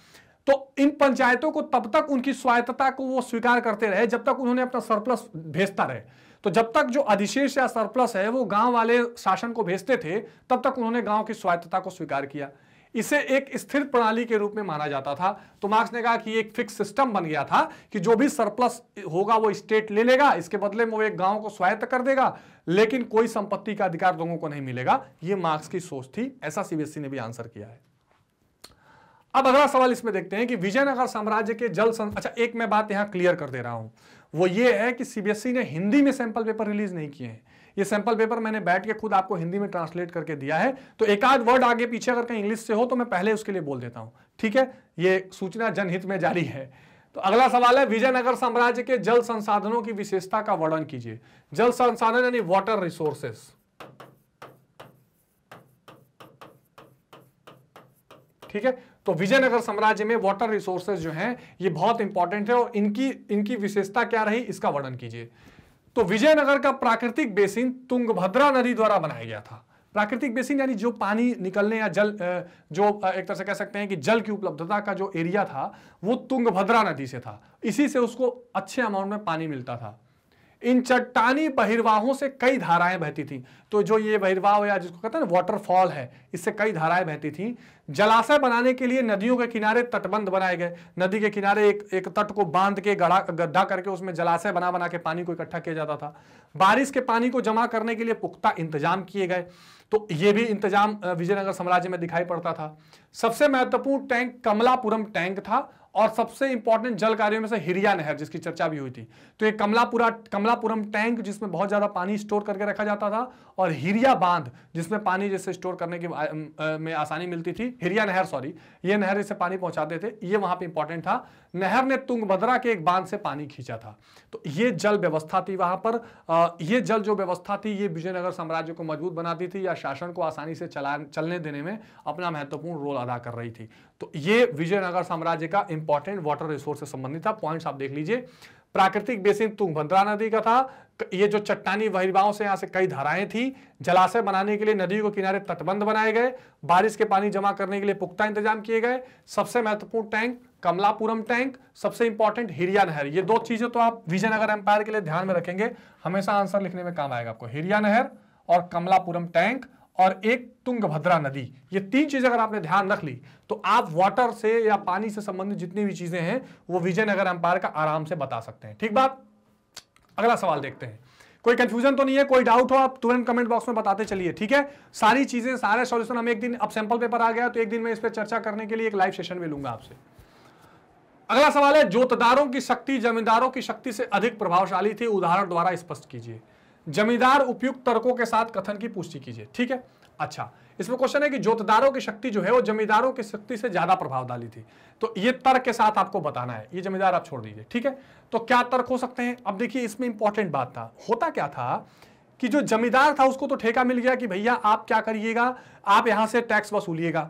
तो इन पंचायतों को तब तक उनकी स्वायत्तता को वो स्वीकार करते रहे, जब तक उन्होंने अपना सरप्लस भेजता रहे। तो जब तक जो अधिशेष या सरप्लस है, वो गाँव वाले शासन को भेजते थे, तब तक उन्होंने गाँव की स्वायत्तता को स्वीकार किया। इसे एक स्थिर प्रणाली के रूप में माना जाता था। तो मार्क्स ने कहा कि एक फिक्स सिस्टम बन गया था कि जो भी सरप्लस होगा वो स्टेट ले लेगा, इसके बदले में वो एक गाँव को स्वायत्त कर देगा, लेकिन कोई संपत्ति का अधिकार लोगों को नहीं मिलेगा। ये मार्क्स की सोच थी, ऐसा सीबीएसई ने भी आंसर किया है। अब अगला सवाल इसमें देखते हैं कि विजयनगर साम्राज्य के जल सं... अच्छा एक मैं बात यहाँ क्लियर कर दे रहा हूँ। वो ये है कि सीबीएसई ने हिंदी में सैंपल पेपर रिलीज़ नहीं किए हैं। ये सैंपल पेपर मैंने बैठ के खुद आपको हिंदी में ट्रांसलेट करके दिया है। तो एक आध वर्ड आगे पीछे अगर कहीं इंग्लिश से हो तो मैं पहले उसके लिए बोल देता हूँ। ठीक है? ये सूचना जनहित में जारी है। तो अगला सवाल है, विजयनगर साम्राज्य के जल संसाधनों की विशेषता का वर्णन कीजिए। जल संसाधन यानी वाटर रिसोर्सेस ठीक है? तो विजयनगर साम्राज्य में वाटर रिसोर्सेज जो हैं, ये बहुत इंपॉर्टेंट है और इनकी इनकी विशेषता क्या रही? इसका वर्णन कीजिए। तो विजयनगर का प्राकृतिक बेसिन तुंगभद्रा नदी द्वारा बनाया गया था। प्राकृतिक बेसिन यानी जो पानी निकलने या जल जो एक तरह से कह सकते हैं कि जल की उपलब्धता का जो एरिया था, वो तुंगभद्रा नदी से था। इसी से उसको अच्छे अमाउंट में पानी मिलता था। इन चट्टानी बहिर्वाहों से कई धाराएँ बहती थी। तो जो ये बहिर्वाह या जिसको कहते हैं ना वाटरफॉल है, इससे कई धाराएँ बहती थी। जलाशय बनाने के लिए नदियों के किनारे तटबंध बनाए गए। नदी के किनारे एक एक तट को बाँध के गढ़ा, गड्ढा करके उसमें जलाशय बना बना के पानी को इकट्ठा किया जाता था। बारिश के पानी को जमा करने के लिए पुख्ता इंतज़ाम किए गए। तो ये भी इंतज़ाम विजयनगर साम्राज्य में दिखाई पड़ता था। सबसे महत्वपूर्ण टैंक कमलापुरम टैंक था। और सबसे इंपॉर्टेंट जल कार्यों में से हिरिया नहर, जिसकी चर्चा भी हुई थी। तो ये कमलापुरा, कमलापुरम टैंक, जिसमें बहुत ज़्यादा पानी स्टोर करके रखा जाता था, और हिरिया बाँध, जिसमें पानी जैसे स्टोर करने की में आसानी मिलती थी। हिरिया नहर सॉरी ये नहर से पानी पहुंचाते थे। ये वहाँ पर इंपॉर्टेंट था। नहर ने तुंगभद्रा के एक बाँध से पानी खींचा था। तो ये जल व्यवस्था थी वहाँ पर। ये जल जो व्यवस्था थी, ये विजयनगर साम्राज्य को मज़बूत बनाती थी या शासन को आसानी से चला चलने देने में अपना महत्वपूर्ण रोल अदा कर रही थी। तो ये विजयनगर साम्राज्य का इंपॉर्टेंट वाटर रिसोर्स से संबंधित था। पॉइंट्स आप देख लीजिए। प्राकृतिक बेसिन तुंगभद्रा नदी का था। ये जो चट्टानी वहिर्वाओं से यहाँ से कई धाराएँ थी। जलाशय बनाने के लिए नदी को किनारे तटबंध बनाए गए। बारिश के पानी जमा करने के लिए पुख्ता इंतज़ाम किए गए। सबसे महत्वपूर्ण टैंक कमलापुरम टैंक, सबसे इंपॉर्टेंट हिरिया नहर ये दो चीज़ें तो आप विजयनगर एम्पायर के लिए ध्यान में रखेंगे। हमेशा आंसर लिखने में काम आएगा आपको। हिरिया नहर और कमलापुरम टैंक और एक तुंगभद्रा नदी। ये तीन चीज़ें अगर आपने ध्यान रख ली तो आप वाटर से या पानी से संबंधित जितनी भी चीज़ें हैं, वो विजयनगर एम्पायर का आराम से बता सकते हैं। ठीक बात? अगला सवाल देखते हैं। कोई कंफ्यूजन तो नहीं है, कोई डाउट हो, आप तुरंत कमेंट बॉक्स में बताते चलिए, ठीक है? सारी चीज़ें, सारे सॉल्यूशन हम एक दिन, अब सैंपल पेपर आ गया तो एक दिन में इस पर चर्चा करने के लिए एक लाइव सेशन में लूँगा आपसे। अगला सवाल है, जोतदारों की शक्ति जमींदारों की शक्ति से अधिक प्रभावशाली थी, उदाहरण द्वारा स्पष्ट कीजिए। जमींदार उपयुक्त तर्कों के साथ कथन की पुष्टि कीजिए, ठीक है? अच्छा इसमें क्वेश्चन है कि जोतदारों की शक्ति जो है, वो जमींदारों की शक्ति से ज़्यादा प्रभावशाली थी। तो ये तर्क के साथ आपको बताना है, ये जमींदार आप छोड़ दीजिए, ठीक है? तो क्या तर्क हो सकते हैं? अब देखिए, इसमें इंपॉर्टेंट बात था। होता क्या था कि जो जमींदार था, उसको तो ठेका मिल गया कि भैया आप क्या करिएगा, आप यहाँ से टैक्स वसूलिएगा।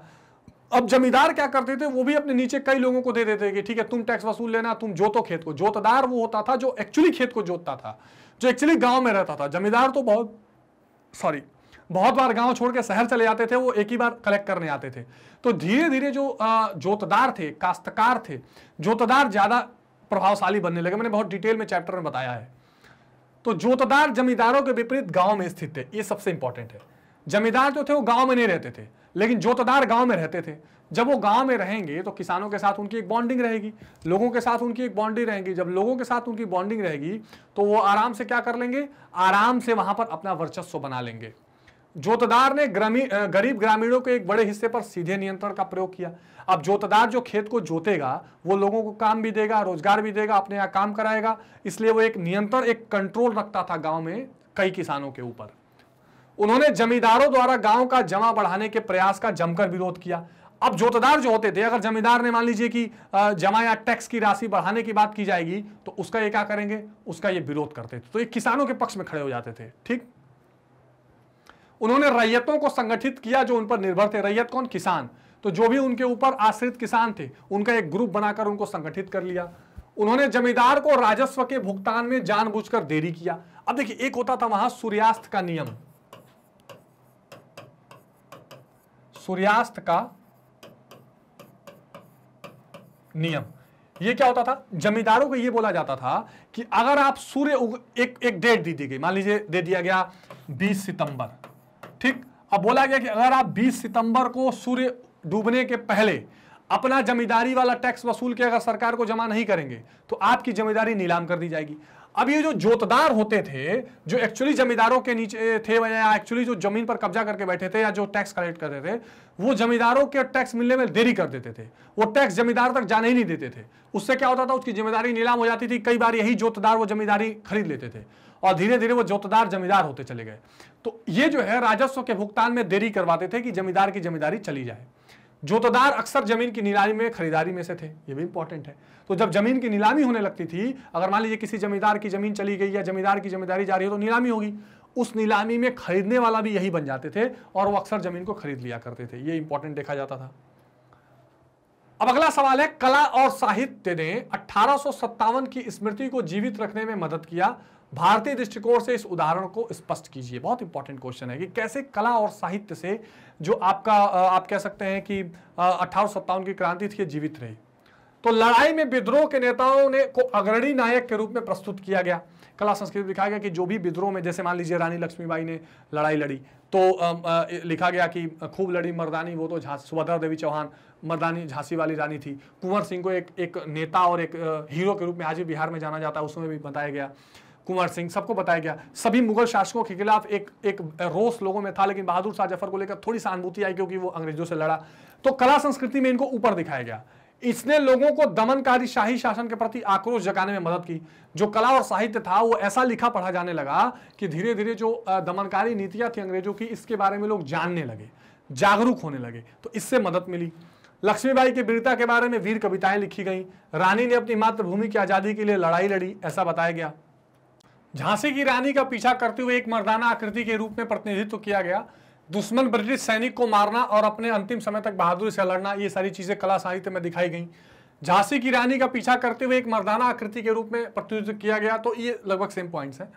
अब जमींदार क्या करते थे, वो भी अपने नीचे कई लोगों को दे देते कि ठीक है, तुम टैक्स वसूल लेना, तुम जोतो खेत को। जोतदार वो होता था जो एक्चुअली खेत को जोतता था, जो एक्चुअली गाँव में रहता था। जमींदार तो बहुत सॉरी बहुत बार गाँव छोड़ के शहर चले जाते थे, वो एक ही बार कलेक्ट करने आते थे। तो धीरे धीरे जो जोतदार थे, काश्तकार थे, जोतदार ज़्यादा प्रभावशाली बनने लगे। मैंने बहुत डिटेल में चैप्टर में बताया है। तो जोतदार जमींदारों के विपरीत गाँव में स्थित थे, ये सबसे इंपॉर्टेंट है। जमींदार जो थे, वो गाँव में नहीं रहते थे। लेकिन जोतदार गाँव में रहते थे। जब वो गाँव में रहेंगे तो किसानों के साथ उनकी एक बॉन्डिंग रहेगी। लोगों के साथ उनकी एक बॉन्डिंग रहेगी। जब लोगों के साथ उनकी बॉन्डिंग रहेगी तो वो आराम से क्या कर लेंगे? आराम से वहाँ पर अपना वर्चस्व बना लेंगे। जोतदार ने गरीब ग्रामीणों के एक बड़े हिस्से पर सीधे नियंत्रण का प्रयोग किया। अब जोतदार जो खेत को जोतेगा, वो लोगों को काम भी देगा, रोज़गार भी देगा, अपने यहाँ काम कराएगा। इसलिए वो एक नियंत्रण, एक कंट्रोल रखता था गाँव में कई किसानों के ऊपर। उन्होंने जमींदारों द्वारा गाँव का जमा बढ़ाने के प्रयास का जमकर विरोध किया। अब जोतदार जो होते थे, अगर जमींदार ने मान लीजिए कि जमा या टैक्स की राशि बढ़ाने की बात की जाएगी तो उसका ये क्या करेंगे? उसका ये विरोध करते थे। तो ये किसानों के पक्ष में खड़े हो जाते थे, ठीक? उन्होंने रैयतों को संगठित किया जो उन पर निर्भर थे। रैयत कौन? किसान। तो जो भी उनके ऊपर आश्रित किसान थे, उनका एक ग्रुप बनाकर उनको संगठित कर लिया। उन्होंने जमींदार को राजस्व के भुगतान में जानबूझकर देरी किया। अब देखिए, एक होता था वहाँ सूर्यास्त का नियम। सूर्यास्त का नियम। ये क्या होता था? जमींदारों को ये बोला जाता था कि अगर आप सूर्य एक एक डेट दी दी गई, मान लीजिए दे दिया गया 20 सितंबर, ठीक? अब बोला गया कि अगर आप 20 सितंबर को सूर्य डूबने के पहले अपना जमींदारी वाला टैक्स वसूल के अगर सरकार को जमा नहीं करेंगे तो आपकी जमींदारी नीलाम कर दी जाएगी। अब ये जो जोतदार होते थे, जो एक्चुअली जमींदारों के नीचे थे या एक्चुअली जो ज़मीन पर कब्जा करके बैठे थे या जो टैक्स कलेक्ट करते थे, वो जमींदारों के टैक्स मिलने में देरी कर देते थे। वो टैक्स जमींदार तक जाने ही नहीं देते थे। उससे क्या होता था, उसकी ज़िम्मेदारी नीलाम हो जाती थी। कई बार यही जोतदार वो जमींदारी खरीद लेते थे और धीरे धीरे वो जोतदार जमींदार होते चले गए। तो ये जो है राजस्व के भुगतान में देरी करवाते थे कि जमींदार की जमींदारी चली जाए। जोतदार अक्सर ज़मीन की नीलामी में, खरीदारी में से थे। ये भी इंपॉर्टेंट है। तो जब ज़मीन की नीलामी होने लगती थी, अगर मान लीजिए किसी जमींदार की ज़मीन चली गई या जमींदार की जमींदारी जा रही है तो नीलामी होगी। उस नीलामी में खरीदने वाला भी यही बन जाते थे और वो अक्सर ज़मीन को खरीद लिया करते थे। ये इंपॉर्टेंट देखा जाता था। अब अगला सवाल है, कला और साहित्य ने अठारह की स्मृति को जीवित रखने में मदद किया। भारतीय दृष्टिकोण से इस उदाहरण को स्पष्ट कीजिए। बहुत इंपॉर्टेंट क्वेश्चन है कि कैसे कला और साहित्य से जो आपका आप कह सकते हैं कि अठारह की क्रांति थी जीवित रही। तो लड़ाई में विद्रोह के नेताओं ने को अग्रणी नायक के रूप में प्रस्तुत किया गया। कला संस्कृति लिखा गया कि जो भी विद्रोह में, जैसे मान लीजिए रानी लक्ष्मीबाई ने लड़ाई लड़ी तो लिखा गया कि खूब लड़ी मर्दानी, वो तो झांसी सुभद्रा देवी चौहान, मर्दानी, झांसी वाली रानी थी। कुंवर सिंह को एक एक नेता और एक हीरो के रूप में आज भी बिहार में जाना जाता है, उसमें भी बताया गया। कुंवर सिंह, सबको बताया गया। सभी मुगल शासकों के खिलाफ एक एक रोष लोगों में था, लेकिन बहादुर शाह ज़फ़र को लेकर थोड़ी सहानुभूति आई क्योंकि वो अंग्रेज़ों से लड़ा। तो कला संस्कृति में इनको ऊपर दिखाया गया। इसने लोगों को दमनकारी शाही शासन के प्रति आक्रोश जगाने में मदद की। जो कला और साहित्य था, वो ऐसा लिखा पढ़ा जाने लगा कि धीरे धीरे जो दमनकारी नीतियाँ थी अंग्रेज़ों की, इसके बारे में लोग जानने लगे, जागरूक होने लगे। तो इससे मदद मिली। लक्ष्मीबाई की वीरता के बारे में वीर कविताएँ लिखी गई। रानी ने अपनी मातृभूमि की आज़ादी के लिए लड़ाई लड़ी, ऐसा बताया गया। झांसी की रानी का पीछा करते हुए एक मर्दाना आकृति के रूप में प्रतिनिधित्व किया गया। दुश्मन ब्रिटिश सैनिक को मारना और अपने अंतिम समय तक बहादुरी से लड़ना, ये सारी चीज़ें कला साहित्य में दिखाई गई। झांसी की रानी का पीछा करते हुए एक मर्दाना आकृति के रूप में प्रतिनिधित्व किया गया तो ये लगभग सेम पॉइंट्स हैं।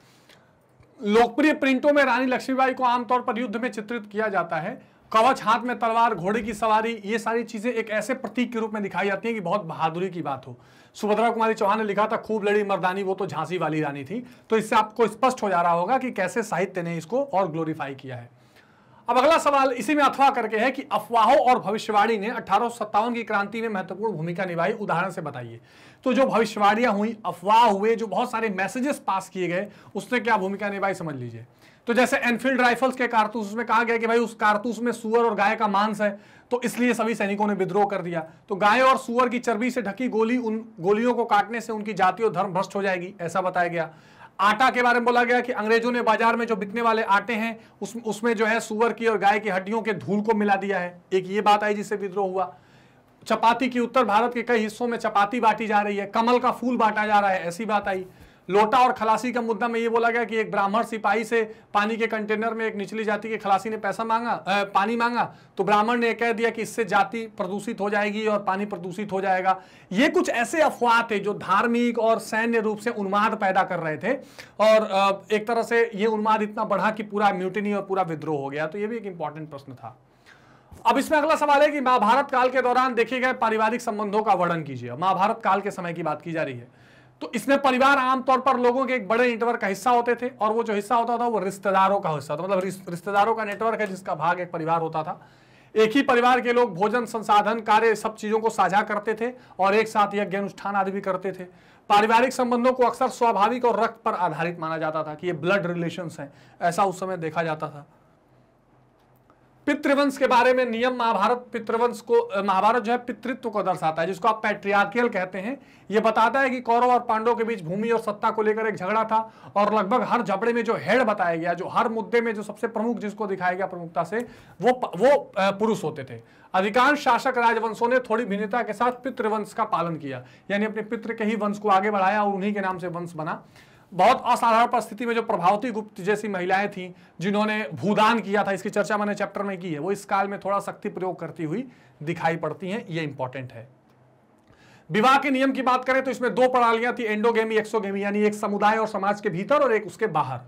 लोकप्रिय प्रिंटों में रानी लक्ष्मीबाई को आमतौर पर युद्ध में चित्रित किया जाता है। कवच हाथ में, तलवार, घोड़े की सवारी, ये सारी चीज़ें एक ऐसे प्रतीक के रूप में दिखाई जाती हैं कि बहुत बहादुरी की बात हो। सुभद्रा कुमारी चौहान ने लिखा था, खूब लड़ी मर्दानी, वो तो झांसी वाली रानी थी। तो इससे आपको स्पष्ट हो जा रहा होगा कि कैसे साहित्य ने इसको और ग्लोरीफाई किया है। अब अगला सवाल इसी में अथवा करके है कि अफवाहों और भविष्यवाणी ने अठारह सौ सत्तावन की क्रांति में महत्वपूर्ण भूमिका निभाई, उदाहरण से बताइए। तो जो भविष्यवाणियाँ हुई, अफवाह हुए, जो बहुत सारे मैसेजेस पास किए गए, उसने क्या भूमिका निभाई समझ लीजिए। तो जैसे एनफील्ड राइफल्स के कारतूस में कहा गया कि भाई उस कारतूस में सुअर और गाय का मांस है तो इसलिए सभी सैनिकों ने विद्रोह कर दिया। तो गाय और सुअर की चर्बी से ढकी गोली उन गोलियों को काटने से उनकी जाति और धर्म भ्रष्ट हो जाएगी ऐसा बताया गया। आटा के बारे में बोला गया कि अंग्रेज़ों ने बाज़ार में जो बिकने वाले आटे हैं उस, उसमें जो है सुअर की और गाय की हड्डियों के धूल को मिला दिया है। एक ये बात आई जिससे विद्रोह हुआ। चपाती की उत्तर भारत के कई हिस्सों में चपाती बांटी जा रही है कमल का फूल बांटा जा रहा है ऐसी बात आई। लोटा और खलासी का मुद्दा में ये बोला गया कि एक ब्राह्मण सिपाही से पानी के कंटेनर में एक निचली जाति के खलासी ने पैसा मांगा आ, पानी मांगा तो ब्राह्मण ने कह दिया कि इससे जाति प्रदूषित हो जाएगी और पानी प्रदूषित हो जाएगा। ये कुछ ऐसे अफवाह थे जो धार्मिक और सैन्य रूप से उन्माद पैदा कर रहे थे और एक तरह से ये उन्माद इतना बढ़ा कि पूरा म्यूटिनी और पूरा विद्रोह हो गया। तो ये भी एक इंपॉर्टेंट प्रश्न था। अब इसमें अगला सवाल है कि महाभारत काल के दौरान देखे गए पारिवारिक संबंधों का वर्णन कीजिए। महाभारत काल के समय की बात की जा रही है। तो इसमें परिवार आमतौर पर लोगों के एक बड़े नेटवर्क का हिस्सा होते थे और वो जो हिस्सा होता था वो रिश्तेदारों का हिस्सा था। मतलब रिश्तेदारों का नेटवर्क है जिसका भाग एक परिवार होता था। एक ही परिवार के लोग भोजन, संसाधन, कार्य सब चीज़ों को साझा करते थे और एक साथ यज्ञ अनुष्ठान आदि भी करते थे। पारिवारिक संबंधों को अक्सर स्वाभाविक और रक्त पर आधारित माना जाता था कि ये ब्लड रिलेशन है, ऐसा उस समय देखा जाता था। पितृवंश के बारे में नियम महाभारत पितृवंश को महाभारत जो है पितृत्व को दर्शाता है, जिसको आप पैट्रियार्कियल कहते हैं। ये बताता है कि कौरव और पांडव के बीच भूमि और सत्ता को लेकर एक झगड़ा था और लगभग हर झगड़े में जो हेड बताया गया, जो हर मुद्दे में जो सबसे प्रमुख जिसको दिखाया गया प्रमुखता से, वो वो पुरुष होते थे। अधिकांश शासक राजवंशों ने थोड़ी भिन्नता के साथ पितृवंश का पालन किया, यानी अपने पितृ के ही वंश को आगे बढ़ाया और उन्हीं के नाम से वंश बना। बहुत असाधारण परिस्थिति में जो प्रभावती गुप्त जैसी महिलाएँ थीं, जिन्होंने भूदान किया था, इसकी चर्चा मैंने चैप्टर में की है, वो इस काल में थोड़ा शक्ति प्रयोग करती हुई दिखाई पड़ती हैं, ये इंपॉर्टेंट है। विवाह के नियम की बात करें तो इसमें दो प्रणालियाँ थी एंडोगेमी एक्सोगेमी यानी एक समुदाय और समाज के भीतर और एक उसके बाहर।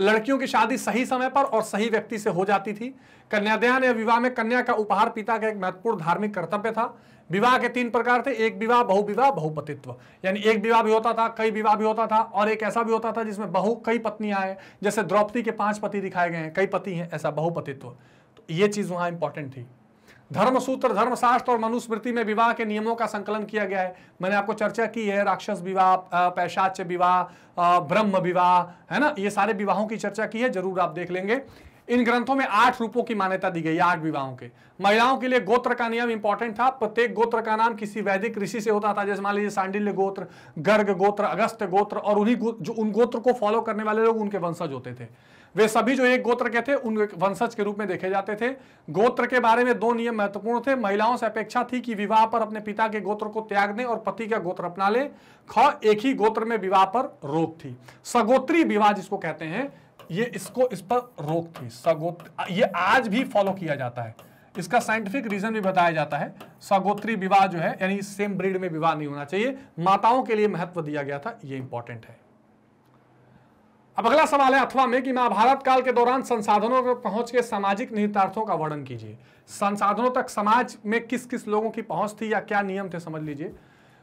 लड़कियों की शादी सही समय पर और सही व्यक्ति से हो जाती थी। कन्यादान या विवाह में कन्या का उपहार पिता का एक महत्वपूर्ण धार्मिक कर्तव्य था। विवाह के तीन प्रकार थे, एक विवाह, बहुविवाह, बहुपतित्व। यानी एक विवाह भी होता था, कई विवाह भी होता था, और एक ऐसा भी होता था जिसमें बहु, कई पत्नियाँ हैं जैसे द्रौपदी के पाँच पति दिखाए गए हैं, कई पति हैं, ऐसा बहुपतित्व। तो ये चीज़ वहाँ इंपॉर्टेंट थी। धर्मसूत्र, धर्मशास्त्र और मनुस्मृति में विवाह के नियमों का संकलन किया गया है। मैंने आपको चर्चा की है, राक्षस विवाह पैशाच्य विवाह ब्रह्म विवाह, है ना? ये सारे विवाहों की चर्चा की है, ज़रूर आप देख लेंगे। इन ग्रंथों में आठ रूपों की मान्यता दी गई, आठ विवाहों के। महिलाओं के लिए गोत्र का नियम इंपॉर्टेंट था। प्रत्येक गोत्र का नाम किसी वैदिक ऋषि से होता था। जैसे मान लीजिए सांडिल्य गोत्र, गर्ग गोत्र, अगस्त गोत्र और उन्हीं जो उन गोत्र को फॉलो करने वाले लोग उनके वंशज होते थे। वे सभी जो एक गोत्र के थे, उन वंशज के रूप में देखे जाते थे। गोत्र के बारे में दो नियम महत्वपूर्ण थे। महिलाओं से अपेक्षा थी कि विवाह पर अपने पिता के गोत्र को त्याग दें और पति का गोत्र अपना ले। ख, एक ही गोत्र में विवाह पर रोक थी। सगोत्री विवाह जिसको कहते हैं ये इसको इस पर रोक थी सगोत्र ये आज भी फॉलो किया जाता है। इसका साइंटिफिक रीजन भी बताया जाता है। सगोत्री विवाह जो है, यानी सेम ब्रीड में विवाह नहीं होना चाहिए। माताओं के लिए महत्व दिया गया था, ये इंपॉर्टेंट है। अब अगला सवाल है अथवा में कि महाभारत काल के दौरान संसाधनों तक पहुँच के सामाजिक निहितार्थों का वर्णन कीजिए। संसाधनों तक समाज में किस किस लोगों की पहुँच थी या क्या नियम थे समझ लीजिए।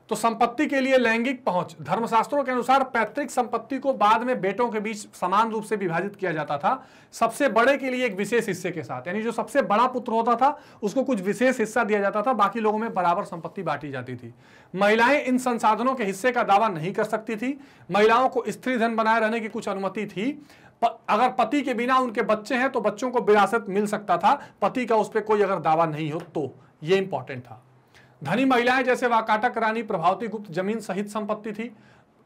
तो संपत्ति के लिए लैंगिक पहुँच। धर्मशास्त्रों के अनुसार पैतृक संपत्ति को बाद में बेटों के बीच समान रूप से विभाजित किया जाता था। सबसे बड़े के लिए एक विशेष हिस्से के साथ, यानी जो सबसे बड़ा पुत्र होता था, उसको कुछ विशेष हिस्सा दिया जाता था, बाकी लोगों में बराबर संपत्ति बांटी जाती थी। महिलाएँ इन संसाधनों के हिस्से का दावा नहीं कर सकती थी। महिलाओं को स्त्री धन बनाए रहने की कुछ अनुमति थी। अगर पति के बिना उनके बच्चे हैं तो बच्चों को विरासत मिल सकता था। पति का उस पर कोई अगर दावा नहीं हो तो ये इंपॉर्टेंट था। धनी महिलाएँ जैसे वाकाटक, रानी प्रभावती गुप्त, ज़मीन सहित संपत्ति थी।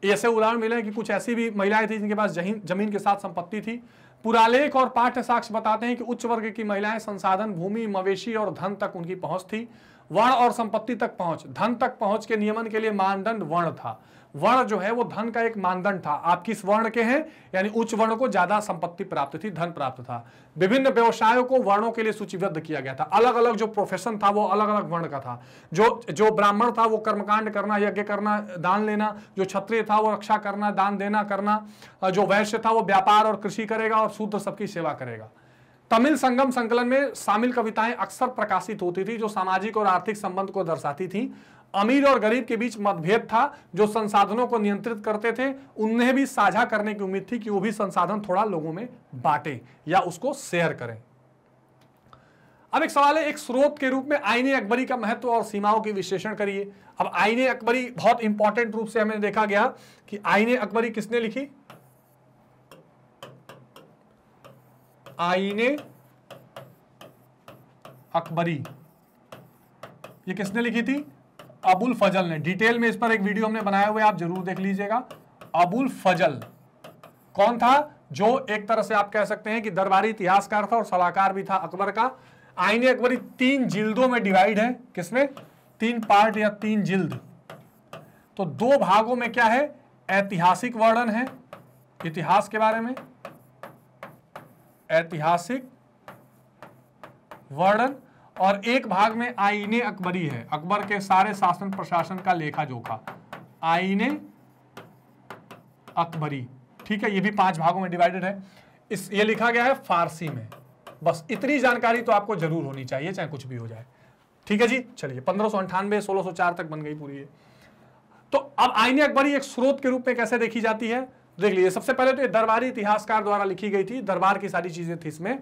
ऐसे उदाहरण मिले कि कुछ ऐसी भी महिलाएँ थी जिनके पास ज़मीन के साथ संपत्ति थी। पुरालेख और पाठ्य साक्ष्य बताते हैं कि उच्च वर्ग की महिलाएँ संसाधन, भूमि, मवेशी और धन तक उनकी पहुँच थी। वर्ण और संपत्ति तक पहुँच। धन तक पहुँच के नियमन के लिए मानदंड वर्ण था। वर्ण जो है वो धन का एक मानदंड था। आप किस वर्ण के हैं, यानी उच्च वर्ण को ज़्यादा संपत्ति प्राप्त थी, धन प्राप्त था। विभिन्न व्यवसायों को वर्णों के लिए सूचीबद्ध किया गया था। अलग अलग जो प्रोफेशन था वो अलग अलग वर्ण का था। जो जो ब्राह्मण था वो कर्मकांड करना, यज्ञ करना, दान लेना, जो क्षत्रिय था वो रक्षा करना, दान देना करना जो वैश्य था वो व्यापार और कृषि करेगा और शूद्र सबकी सेवा करेगा। तमिल संगम संकलन में शामिल कविताएँ अक्सर प्रकाशित होती थी, जो सामाजिक और आर्थिक संबंध को दर्शाती थी। अमीर और गरीब के बीच मतभेद था, जो संसाधनों को नियंत्रित करते थे, उन्हें भी साझा करने की उम्मीद थी कि वो भी संसाधन थोड़ा लोगों में बांटे या उसको शेयर करें। अब एक सवाल है, एक स्रोत के रूप में आईने अकबरी का महत्व और सीमाओं की विश्लेषण करिए। अब आईने अकबरी बहुत इंपॉर्टेंट रूप से हमें देखा गया कि आईने अकबरी किसने लिखी? आईने अकबरी। ये किसने लिखी थी? अबुल फजल ने डिटेल में इस पर एक वीडियो हमने बनाया हुआ है, आप ज़रूर देख लीजिएगा। अबुल फजल कौन था? जो एक तरह से आप कह सकते हैं कि दरबारी इतिहासकार था और सलाहकार भी था अकबर का। आईने अकबरी तीन जिल्दों में डिवाइड है। किसमें तीन पार्ट या तीन जिल्द। तो दो भागों में क्या है? ऐतिहासिक वर्णन है। इतिहास के बारे में। ऐतिहासिक वर्णन। और एक भाग में आईने अकबरी है। अकबर के सारे शासन प्रशासन का लेखा जोखा आईने अकबरी। ठीक है, ये भी पाँच भागों में डिवाइडेड है। इस, ये लिखा गया है फारसी में। बस इतनी जानकारी तो आपको ज़रूर होनी चाहिए, चाहे कुछ भी हो जाए। ठीक है जी? चलिए, पंद्रह सौ अंठानवे, सोलह सौ चार तक बन गई पूरी है तो अब आईने अकबरी एक स्रोत के रूप में कैसे देखी जाती है? देख लीजिए, सबसे पहले तो ये दरबारी इतिहासकार द्वारा लिखी गई थी। दरबार की सारी चीज़ें थी इसमें।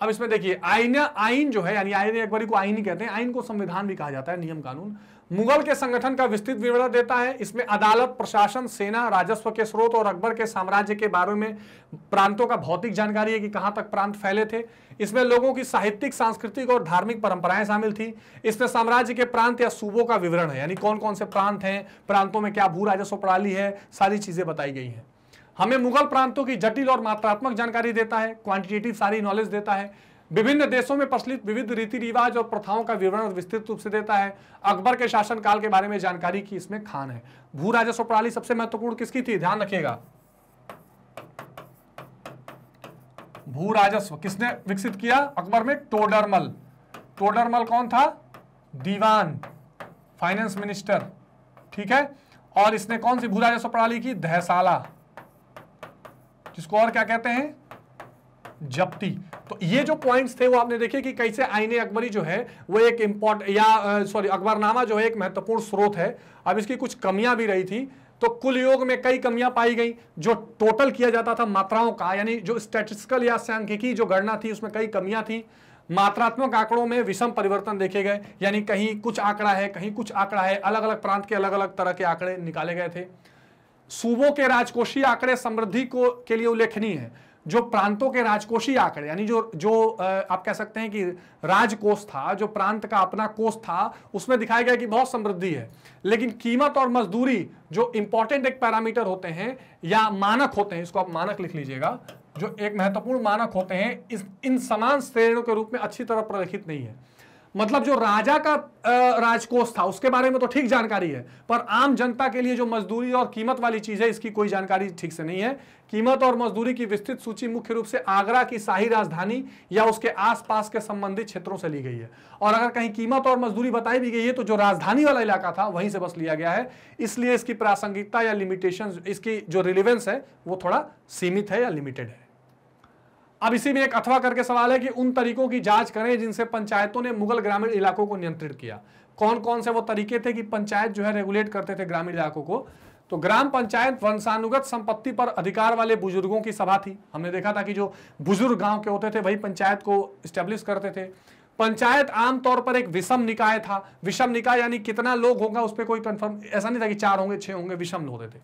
अब इसमें देखिए, आईन आइन जो है, यानी आइन अकबरी को आइन ही कहते हैं आइन को संविधान भी कहा जाता है, नियम कानून। मुगल के संगठन का विस्तृत विवरण देता है, इसमें अदालत, प्रशासन, सेना, राजस्व के स्रोत और अकबर के साम्राज्य के बारे में प्रांतों का भौतिक जानकारी है कि कहाँ तक प्रांत फैले थे। इसमें लोगों की साहित्यिक, सांस्कृतिक और धार्मिक परंपराएँ शामिल थी। इसमें साम्राज्य के प्रांत या सूबों का विवरण है, यानी कौन कौन से प्रांत हैं, प्रांतों में क्या भू राजस्व प्रणाली है, सारी चीज़ें बताई गई हैं। हमें मुगल प्रांतों की जटिल और मात्रात्मक जानकारी देता है क्वांटिटेटिव सारी नॉलेज देता है, विभिन्न देशों में प्रचलित विविध रीति रिवाज और प्रथाओं का विवरण विस्तृत रूप से देता है। अकबर के शासन काल के बारे में जानकारी की इसमें खान है। भू राजस्व प्रणाली सबसे महत्वपूर्ण किसकी थी? ध्यान रखिएगा। भू राजस्व किसने विकसित किया? अकबर में टोडरमल। टोडरमल कौन था? दीवान फाइनेंस मिनिस्टर ठीक है? और इसने कौन सी भू राजस्व प्रणाली की? दहसाला जिसको और क्या कहते हैं? जप्ती। तो ये जो पॉइंट्स थे वो आपने देखे कि कैसे आईने अकबरी जो है, वो एक इंपॉर्ट या सॉरी अकबरनामा जो है एक महत्वपूर्ण स्रोत है। अब इसकी कुछ कमियाँ भी रही थी। तो कुल योग में कई कमियाँ पाई गई, जो टोटल किया जाता था मात्राओं का, यानी जो स्टैटिस्टिकल या सांख्यिकी जो गणना थी, उसमें कई कमियाँ थी। मात्रात्मक आंकड़ों में विषम परिवर्तन देखे गए, यानी कहीं कुछ आंकड़ा है, कहीं कुछ आंकड़ा है अलग अलग प्रांत के अलग अलग तरह के आंकड़े निकाले गए थे। सूबों के राजकोषीय आंकड़े समृद्धि को, के लिए उल्लेखनीय है। जो प्रांतों के राजकोषीय आंकड़े, यानी जो जो आप कह सकते हैं कि राजकोष था, जो प्रांत का अपना कोष था, उसमें दिखाया गया कि बहुत समृद्धि है। लेकिन कीमत और मजदूरी जो इंपॉर्टेंट एक पैरामीटर होते हैं, या मानक होते हैं, इसको आप मानक लिख लीजिएगा, जो एक महत्वपूर्ण मानक होते हैं, इस, इन समान श्रेणियों के रूप में अच्छी तरह प्रलेखित नहीं है। मतलब जो राजा का राजकोष था, उसके बारे में तो ठीक जानकारी है, पर आम जनता के लिए जो मजदूरी और कीमत वाली चीज़ है, इसकी कोई जानकारी ठीक से नहीं है। कीमत और मजदूरी की विस्तृत सूची मुख्य रूप से आगरा की शाही राजधानी या उसके आसपास के संबंधित क्षेत्रों से ली गई है। और अगर कहीं कीमत और मजदूरी बताई भी गई है तो जो राजधानी वाला इलाका था, वहीं से बस लिया गया है। इसलिए इसकी प्रासंगिकता या लिमिटेशन इसकी जो रिलेवेंस है, वो थोड़ा सीमित है या लिमिटेड है। अब इसी में एक अथवा करके सवाल है कि उन तरीकों की जाँच करें जिनसे पंचायतों ने मुगल ग्रामीण इलाकों को नियंत्रित किया। कौन कौन से वो तरीके थे कि पंचायत जो है रेगुलेट करते थे ग्रामीण इलाकों को? तो ग्राम पंचायत वंशानुगत संपत्ति पर अधिकार वाले बुज़ुर्गों की सभा थी। हमने देखा था कि जो बुज़ुर्ग गाँव के होते थे, वही पंचायत को स्टेब्लिश करते थे। पंचायत आमतौर पर एक विषम निकाय था। विषम निकाय यानी कितना लोग होगा, उस पर कोई कंफर्म ऐसा नहीं था कि चार होंगे, छह होंगे, विषम होते थे।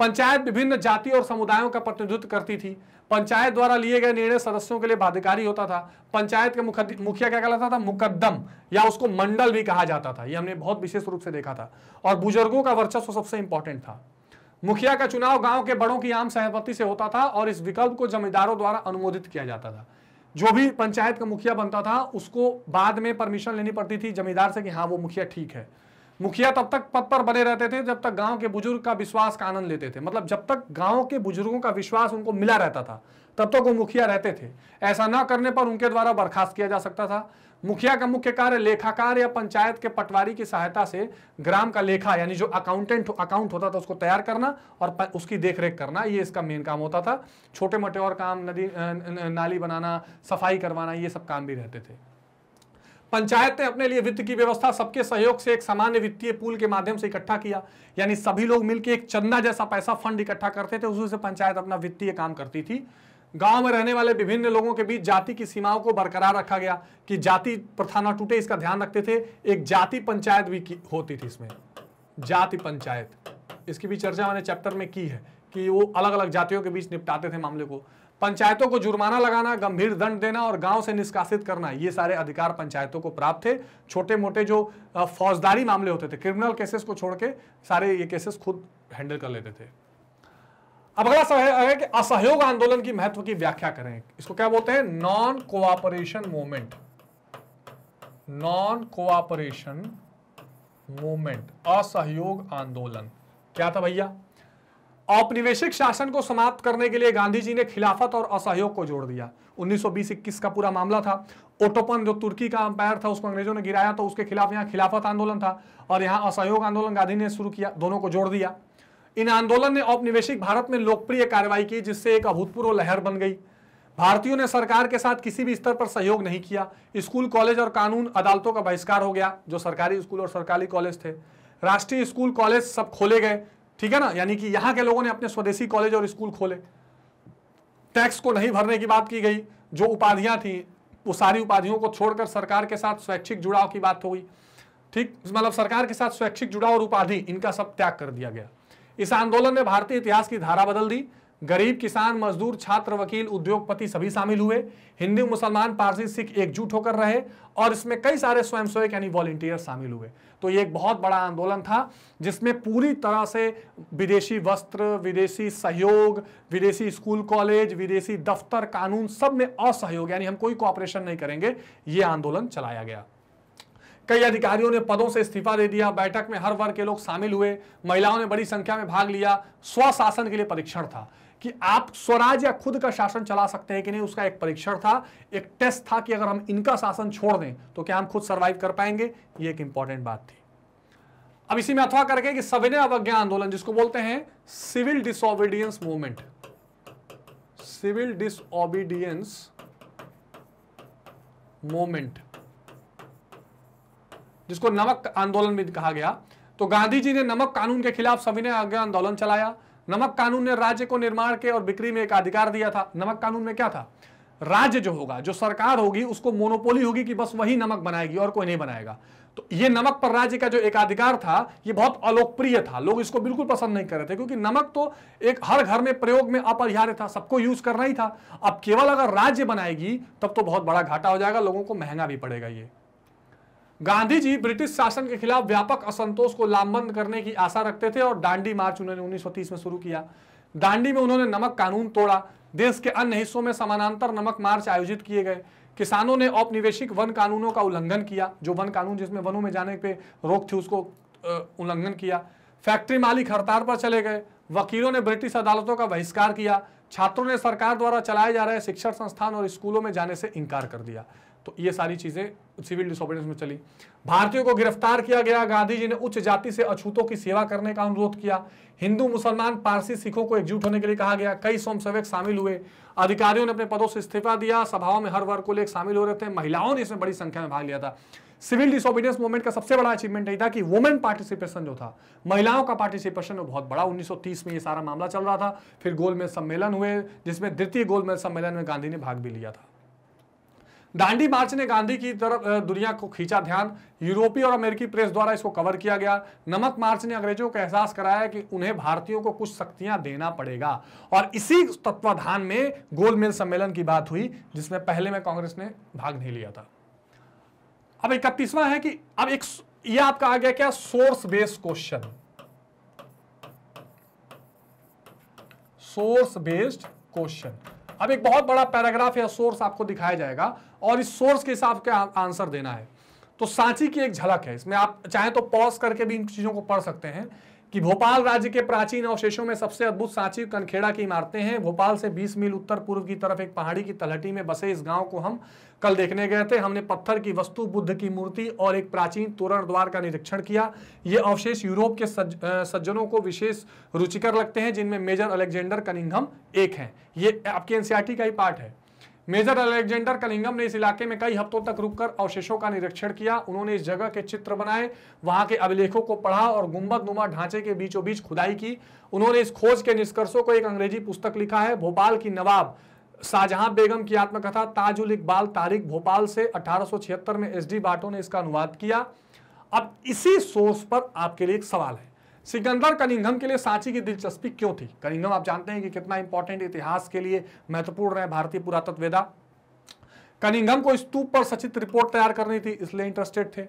पंचायत विभिन्न जाति और समुदायों का प्रतिनिधित्व करती थी। पंचायत द्वारा लिए गए निर्णय सदस्यों के लिए बाध्यकारी होता था। पंचायत के मुखिया क्या कहलाता था? मुकदम या उसको मंडल भी कहा जाता था। ये हमने बहुत विशेष रूप से देखा था। और बुज़ुर्गों का वर्चस्व सबसे इंपॉर्टेंट था। मुखिया का चुनाव गाँव के बड़ों की आम सहमति से होता था और इस विकल्प को जमींदारों द्वारा अनुमोदित किया जाता था। जो भी पंचायत का मुखिया बनता था, उसको बाद में परमिशन लेनी पड़ती थी जमींदार से कि हाँ वो मुखिया ठीक है। मुखिया तब तक पद पर बने रहते थे जब तक गाँव के बुज़ुर्ग का विश्वास का आनंद लेते थे। मतलब जब तक गाँव के बुज़ुर्गों का विश्वास उनको मिला रहता था, तब तक वो मुखिया रहते थे। ऐसा ना करने पर उनके द्वारा बर्खास्त किया जा सकता था। मुखिया का मुख्य कार्य लेखाकार या पंचायत के पटवारी की सहायता से ग्राम का लेखा, यानी जो अकाउंटेंट अकाउंट होता था, उसको तैयार करना और उसकी देखरेख करना, ये इसका मेन काम होता था। छोटे मोटे और काम, नदी नाली बनाना, सफ़ाई करवाना, ये सब काम भी रहते थे। पंचायत अपने लिए वित्त की व्यवस्था, सबके सहयोग से एक सामान्य वित्तीय पूल के माध्यम से इकट्ठा किया। यानी सभी लोग मिलकर एक चंदा जैसा पैसा फंड इकट्ठा करते थे उसी से पंचायत अपना वित्तीय काम करती थी। गाँव में रहने वाले विभिन्न लोगों के बीच जाति की सीमाओं को बरकरार रखा गया कि जाति प्रथा ना टूटे, इसका ध्यान रखते थे। एक जाति पंचायत भी होती थी इसमें। जाति पंचायत। इसकी भी चर्चा मैंने चैप्टर में की है कि वो अलग अलग जातियों के बीच निपटाते थे मामले को। पंचायतों को जुर्माना लगाना, गंभीर दंड देना और गाँव से निष्कासित करना, ये सारे अधिकार पंचायतों को प्राप्त थे। छोटे मोटे जो फौजदारी मामले होते थे, क्रिमिनल केसेस को छोड़ के सारे ये केसेस खुद हैंडल कर लेते थे। अब अगला सवाल है कि असहयोग आंदोलन की महत्व की व्याख्या करें। इसको क्या बोलते हैं? Non cooperation movement non cooperation movement असहयोग आंदोलन। क्या था भैया? औपनिवेशिक शासन को समाप्त करने के लिए गांधी जी ने खिलाफत और असहयोग को जोड़ दिया। 1920-21 का पूरा मामला था। ओटोपन, जो तुर्की का अंपायर था, उसको अंग्रेज़ों ने गिराया तो उसके खिलाफ यहाँ खिलाफत आंदोलन था और यहाँ असहयोग आंदोलन गांधी ने शुरू किया, दोनों को जोड़ दिया। इन आंदोलन ने औपनिवेशिक भारत में लोकप्रिय कार्रवाई की, जिससे एक अभूतपूर्व लहर बन गई। भारतीयों ने सरकार के साथ किसी भी स्तर पर सहयोग नहीं किया। स्कूल, कॉलेज और कानून अदालतों का बहिष्कार हो गया, जो सरकारी स्कूल और सरकारी कॉलेज थे। राष्ट्रीय स्कूल, कॉलेज सब खोले गए ठीक है ना? यानी कि यहाँ के लोगों ने अपने स्वदेशी कॉलेज और स्कूल खोले। टैक्स को नहीं भरने की बात की गई। जो उपाधियाँ थी, वो सारी उपाधियों को छोड़कर सरकार के साथ स्वैच्छिक जुड़ाव की बात हो गई। ठीक? मतलब सरकार के साथ स्वैच्छिक जुड़ाव और उपाधि, इनका सब त्याग कर दिया गया। इस आंदोलन ने भारतीय इतिहास की धारा बदल दी। गरीब किसान, मजदूर, छात्र, वकील, उद्योगपति सभी शामिल हुए। हिंदू, मुसलमान, पारसी, सिख एकजुट होकर रहे और इसमें कई सारे स्वयंसेवक यानी वॉलेंटियर शामिल हुए। तो ये एक बहुत बड़ा आंदोलन था, जिसमें पूरी तरह से विदेशी वस्त्र, विदेशी सहयोग, विदेशी स्कूल कॉलेज, विदेशी दफ्तर, कानून सब में असहयोग, यानी हम कोई कोऑपरेशन नहीं करेंगे, ये आंदोलन चलाया गया। कई अधिकारियों ने पदों से इस्तीफा दे दिया, बैठक में हर वर्ग के लोग शामिल हुए, महिलाओं ने बड़ी संख्या में भाग लिया, स्वशासन के लिए परीक्षण था। कि आप स्वराज या खुद का शासन चला सकते हैं कि नहीं, उसका एक परीक्षण था, एक टेस्ट था कि अगर हम इनका शासन छोड़ दें तो क्या हम खुद सर्वाइव कर पाएँगे? ये एक इंपॉर्टेंट बात थी। अब इसी में अथवा करके कि सविनय अवज्ञा आंदोलन, जिसको बोलते हैं civil disobedience movement civil disobedience movement जिसको नमक आंदोलन भी कहा गया। तो गांधी जी ने नमक कानून के खिलाफ सविनय अवज्ञा आंदोलन चलाया। नमक कानून ने राज्य को निर्माण के और बिक्री में एक अधिकार दिया था। नमक कानून में क्या था? राज्य जो होगा, जो सरकार होगी, उसको मोनोपोली होगी कि बस वही नमक बनाएगी और कोई नहीं बनाएगा। तो ये नमक पर राज्य का जो एक अधिकार था, ये बहुत अलोकप्रिय था। लोग इसको बिल्कुल पसंद नहीं कर रहे थे, क्योंकि नमक तो एक हर घर में प्रयोग में अपरिहार्य था, सबको यूज़ करना ही था। अब केवल अगर राज्य बनाएगी, तब तो बहुत बड़ा घाटा हो जाएगा, लोगों को महँगा भी पड़ेगा ये। गांधी जी ब्रिटिश शासन के खिलाफ व्यापक असंतोष को लामबंद करने की आशा रखते थे और दांडी मार्च उन्होंने 1930 में शुरू किया। दांडी में उन्होंने नमक कानून तोड़ा। देश के अन्य हिस्सों में समानांतर नमक मार्च आयोजित किए गए। किसानों ने औपनिवेशिक वन कानूनों का उल्लंघन किया। जो वन कानून जिसमें वनों में जाने पे रोक थी, उसको उल्लंघन किया। फैक्ट्री मालिक हड़ताल पर चले गए। वकीलों ने ब्रिटिश अदालतों का बहिष्कार किया। छात्रों ने सरकार द्वारा चलाए जा रहे शिक्षण संस्थान और स्कूलों में जाने से इनकार कर दिया। तो ये सारी चीज़ें सिविल डिसोबीडियंस में चली। भारतीयों को गिरफ़्तार किया गया, गांधी जी ने उच्च जाति से अछूतों की सेवा करने का अनुरोध किया। हिंदू, मुसलमान, पारसी सिखों को एकजुट होने के लिए कहा गया। कई स्वयंसेवक शामिल हुए। अधिकारियों ने अपने पदों से इस्तीफा दिया। सभाओं में हर वर्ग को लेकर शामिल हो रहे थे। महिलाओं ने इसमें बड़ी संख्या में भाग लिया था। सिविल डिसोबीडियंस मूवमेंट का सबसे बड़ा अचीवमेंट यही था कि वुमेन पार्टिसिपेशन जो था, महिलाओं का पार्टिसिपेशन वो बहुत बड़ा। 1930 में ये सारा मामला चल रहा था। फिर गोलमेज सम्मेलन हुए, जिसमें द्वितीय गोलमेज सम्मेलन में गांधी ने भाग भी लिया था। दांडी मार्च ने गांधी की तरफ़ दुनिया को खींचा ध्यान। यूरोपीय और अमेरिकी प्रेस द्वारा इसको कवर किया गया। नमक मार्च ने अंग्रेज़ों को एहसास कराया कि उन्हें भारतीयों को कुछ शक्तियाँ देना पड़ेगा। और इसी तत्वाधान में गोलमेल सम्मेलन की बात हुई, जिसमें पहले में कांग्रेस ने भाग नहीं लिया था। अब इकतीसवां है कि अब एक यह आपका आ गया क्या? Source based question. Source based question. अब एक बहुत बड़ा पैराग्राफ या सोर्स आपको दिखाया जाएगा और इस सोर्स के हिसाब से आंसर देना है। तो सांची की एक झलक है, इसमें आप चाहे तो पॉज करके भी इन चीज़ों को पढ़ सकते हैं। कि भोपाल राज्य के प्राचीन अवशेषों में सबसे अद्भुत सांची कनखेड़ा की इमारतें हैं। भोपाल से 20 मील उत्तर पूर्व की तरफ़ एक पहाड़ी की तलहटी में बसे इस गाँव को हम कल देखने गए थे। हमने पत्थर की वस्तु बुद्ध की मूर्ति और एक प्राचीन तोरण द्वार का निरीक्षण किया। ये अवशेष यूरोप के सज, सज्जनों को विशेष रुचिकर लगते हैं जिनमें मेजर अलेक्जेंडर कनिंगम एक है। ये आपके एनसीआरटी का ही पार्ट है। मेजर अलेक्जेंडर कलिंगम ने इस इलाके में कई हफ्तों तक रुककर अवशेषों का निरीक्षण किया। उन्होंने इस जगह के चित्र बनाए, वहाँ के अभिलेखों को पढ़ा और गुंबद नुमा ढांचे के बीचों बीच खुदाई की। उन्होंने इस खोज के निष्कर्षों को एक अंग्रेज़ी पुस्तक लिखा है, भोपाल की नवाब शाहजहां बेगम की आत्मकथा ताजुल इकबाल तारिक भोपाल से अठारह सौ छिहत्तर में एस डी बाटो ने इसका अनुवाद किया। अब इसी सोर्स पर आपके लिए एक सवाल है। सिकंदर कनिंगम के लिए सांची की दिलचस्पी क्यों थी? कनिंगम आप जानते हैं कि कितना इंपॉर्टेंट इतिहास के लिए महत्वपूर्ण है भारतीय पुरातत्वेदा कनिंगम को स्तूप पर सचित रिपोर्ट तैयार करनी थी, इसलिए इंटरेस्टेड थे।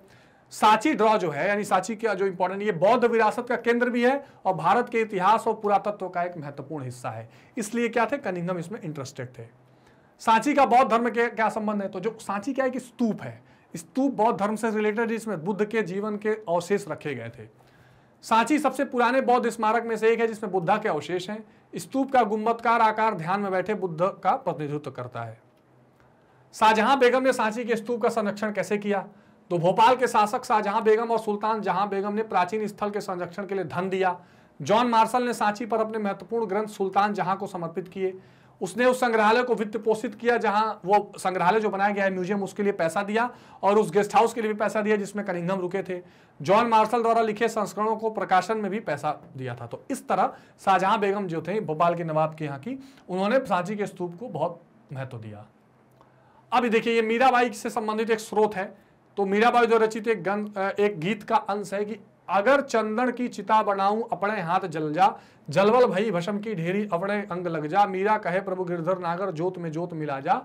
सांची ड्रॉ जो है, यानी सांची का जो इंपॉर्टेंट ये बौद्ध विरासत का केंद्र भी है और भारत के इतिहास और पुरातत्व का एक महत्वपूर्ण हिस्सा है। इसलिए क्या थे? कनिंगम इसमें इंटरेस्टेड थे। सांची का बौद्ध धर्म के क्या संबंध है? तो जो सांची क्या है कि स्तूप है, स्तूप बौद्ध धर्म से रिलेटेड इसमें बुद्ध के जीवन के अवशेष रखे गए थे। सांची सबसे पुराने बौद्ध स्मारक में से एक है, जिसमें बुद्धा के अवशेष हैं। स्तूप का गुम्बदकार आकार ध्यान में बैठे बुद्ध का प्रतिनिधित्व करता है। शाहजहां बेगम ने सांची के स्तूप का संरक्षण कैसे किया? तो भोपाल के शासक शाहजहां बेगम और सुल्तान जहाँ बेगम ने प्राचीन स्थल के संरक्षण के लिए धन दिया, जॉन मार्शल ने सांची पर अपने महत्वपूर्ण ग्रंथ सुल्तान जहाँ को समर्पित किए। उसने उस संग्रहालय को वित्त पोषित किया, जहाँ वो संग्रहालय जो बनाया गया है, म्यूज़ियम, उसके लिए पैसा दिया और उस गेस्ट हाउस के लिए भी पैसा दिया, जिसमें कनिंगम रुके थे। जॉन मार्शल द्वारा लिखे संस्करणों को प्रकाशन में भी पैसा दिया था। तो इस तरह शाहजहां बेगम जो थे, भोपाल के नवाब के यहाँ की, उन्होंने सांची के स्तूप को बहुत महत्व दिया। अब देखिए, ये मीराबाई से संबंधित एक स्रोत है। तो मीराबाई जो रचित एक एक गीत का अंश है कि अगर चंदन की चिता बनाऊँ, अपने हाथ जल जा। जलवल भई भशम की ढेरी, अपने अंग लग जा। मीरा कहे, प्रभु गिरधर नागर, जोत में जोत मिला जा।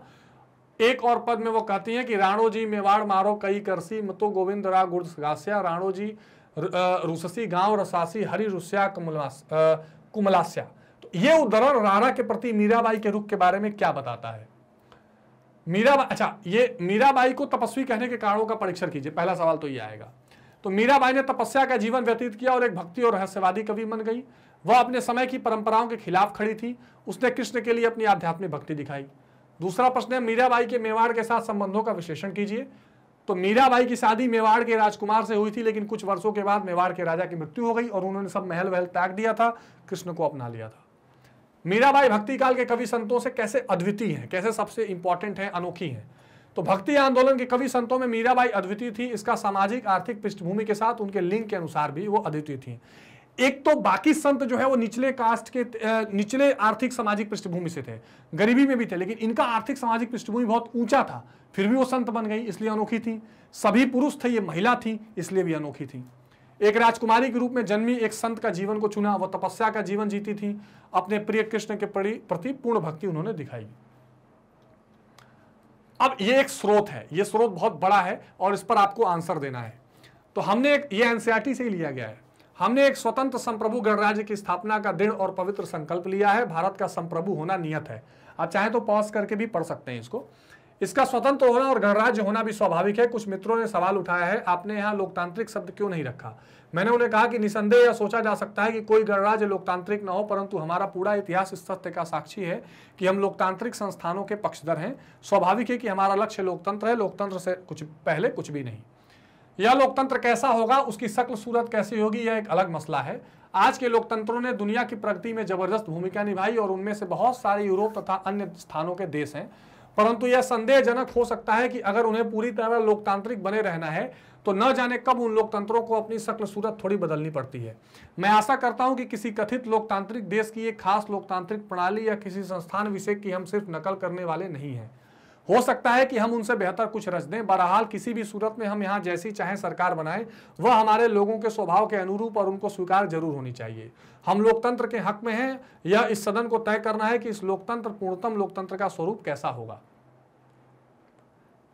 एक और पद में वो कहती हैं कि, राणो जी मेवाड़ मारो, कई करसी, मतो गोविंद रा गुड़ राणो जी रुससी गाँव, रसासी, हरि रुस्या कुमलास्या। तो ये उदाहरण राणा के प्रति मीराबाई के रुख के बारे में क्या बताता है? मीराबाई अच्छा ये मीराबाई को तपस्वी कहने के कारणों का परीक्षण कीजिए। पहला सवाल तो ये आएगा। तो मीराबाई ने तपस्या का जीवन व्यतीत किया और एक भक्ति और रहस्यवादी कवि बन गई। वह अपने समय की परंपराओं के खिलाफ खड़ी थी। उसने कृष्ण के लिए अपनी आध्यात्मिक भक्ति दिखाई। दूसरा प्रश्न है, मीराबाई के मेवाड़ के साथ संबंधों का विश्लेषण कीजिए। तो मीराबाई की शादी मेवाड़ के राजकुमार से हुई थी, लेकिन कुछ वर्षों के बाद मेवाड़ के राजा की मृत्यु हो गई और उन्होंने सब महल वहल त्याग दिया था, कृष्ण को अपना लिया था। मीराबाई भक्ति काल के कवि संतों से कैसे अद्वितीय हैं, कैसे सबसे इंपॉर्टेंट हैं, अनोखी हैं? तो भक्ति आंदोलन के कवि संतों में मीराबाई अद्वितीय थी। इसका सामाजिक, आर्थिक पृष्ठभूमि के साथ उनके लिंग के अनुसार भी वो अद्वितीय थी। एक तो बाकी संत जो है वो निचले कास्ट के निचले आर्थिक सामाजिक पृष्ठभूमि से थे। गरीबी में भी थे, लेकिन इनका आर्थिक सामाजिक पृष्ठभूमि बहुत ऊँचा था। फिर भी वो संत बन गई, इसलिए अनोखी थी। सभी पुरुष थे, ये महिला थी, इसलिए भी अनोखी थी। एक राजकुमारी के रूप में जन्मी एक संत का जीवन को चुना वह तपस्या का जीवन जीती थी। अपने प्रिय कृष्ण के प्रति पूर्ण भक्ति उन्होंने दिखाई। अब ये एक स्रोत है, ये स्रोत बहुत बड़ा है और इस पर आपको आंसर देना है। तो हमने एक, ये एनसीआरटी से ही लिया गया है। हमने एक स्वतंत्र संप्रभु गणराज्य की स्थापना का दृढ़ और पवित्र संकल्प लिया है। भारत का संप्रभु होना नियत है। आप चाहें तो पॉज करके भी पढ़ सकते हैं इसको। इसका स्वतंत्र होना और गणराज्य होना भी स्वाभाविक है। कुछ मित्रों ने सवाल उठाया है, आपने यहाँ लोकतांत्रिक शब्द क्यों नहीं रखा? मैंने उन्हें कहा कि निसंदेह यह सोचा जा सकता है कि कोई गणराज्य लोकतांत्रिक न हो, परंतु हमारा पूरा इतिहास इस सत्य का साक्षी है कि हम लोकतांत्रिक संस्थानों के पक्षधर हैं। स्वाभाविक है कि हमारा लक्ष्य लोकतंत्र है, लोकतंत्र से कुछ पहले कुछ भी नहीं। यह लोकतंत्र कैसा होगा, उसकी शक्ल सूरत कैसी होगी, यह एक अलग मसला है। आज के लोकतंत्रों ने दुनिया की प्रगति में ज़बरदस्त भूमिका निभाई और उनमें से बहुत सारे यूरोप तथा अन्य स्थानों के देश हैं। परंतु यह संदेहजनक हो सकता है कि अगर उन्हें पूरी तरह लोकतांत्रिक बने रहना है तो न जाने कब उन लोकतंत्रों को अपनी शक्ल सूरत थोड़ी बदलनी पड़ती है। मैं आशा करता हूँ कि किसी कथित लोकतांत्रिक देश की एक खास लोकतांत्रिक प्रणाली या किसी संस्थान विषय की हम सिर्फ़ नकल करने वाले नहीं हैं। हो सकता है कि हम उनसे बेहतर कुछ रच दें। बहरहाल, किसी भी सूरत में हम यहाँ जैसी चाहे सरकार बनाए, वह हमारे लोगों के स्वभाव के अनुरूप और उनको स्वीकार ज़रूर होनी चाहिए। हम लोकतंत्र के हक में हैं यह इस सदन को तय करना है कि इस लोकतंत्र, पूर्णतम लोकतंत्र का स्वरूप कैसा होगा।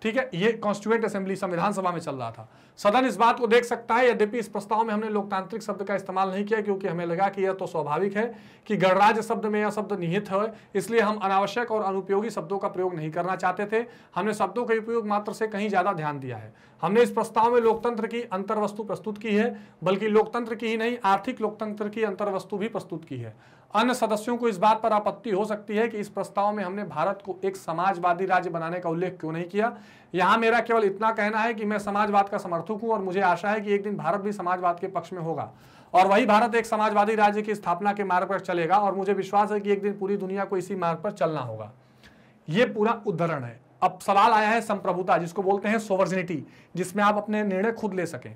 ठीक है, ये कॉन्स्टिट्यूएंट असेंबली संविधान सभा में चल रहा था। सदन इस बात को देख सकता है, यद्यपि इस प्रस्ताव में हमने लोकतांत्रिक शब्द का इस्तेमाल नहीं किया, क्योंकि हमें लगा कि यह तो स्वाभाविक है कि गणराज्य शब्द में यह शब्द निहित है, इसलिए हम अनावश्यक और अनुपयोगी शब्दों का प्रयोग नहीं करना चाहते थे। हमने शब्दों के उपयोग मात्र से कहीं ज़्यादा ध्यान दिया है। हमने इस प्रस्ताव में लोकतंत्र की अंतर्वस्तु प्रस्तुत की है, बल्कि लोकतंत्र की ही नहीं, आर्थिक लोकतंत्र की अंतर्वस्तु भी प्रस्तुत की है। अन्य सदस्यों को इस बात पर आपत्ति हो सकती है कि इस प्रस्ताव में हमने भारत को एक समाजवादी राज्य बनाने का उल्लेख क्यों नहीं किया? यहाँ मेरा केवल इतना कहना है कि मैं समाजवाद का समर्थक हूँ और मुझे आशा है कि एक दिन भारत भी समाजवाद के पक्ष में होगा। और वही भारत एक समाजवादी राज्य की स्थापना के मार्ग पर चलेगा और मुझे विश्वास है कि एक दिन पूरी दुनिया को इसी मार्ग पर चलना होगा। यह पूरा उदाहरण है। अब सवाल आया है संप्रभुता, जिसको बोलते हैं सोवर्जिनिटी जिसमें आप अपने निर्णय खुद ले सकें।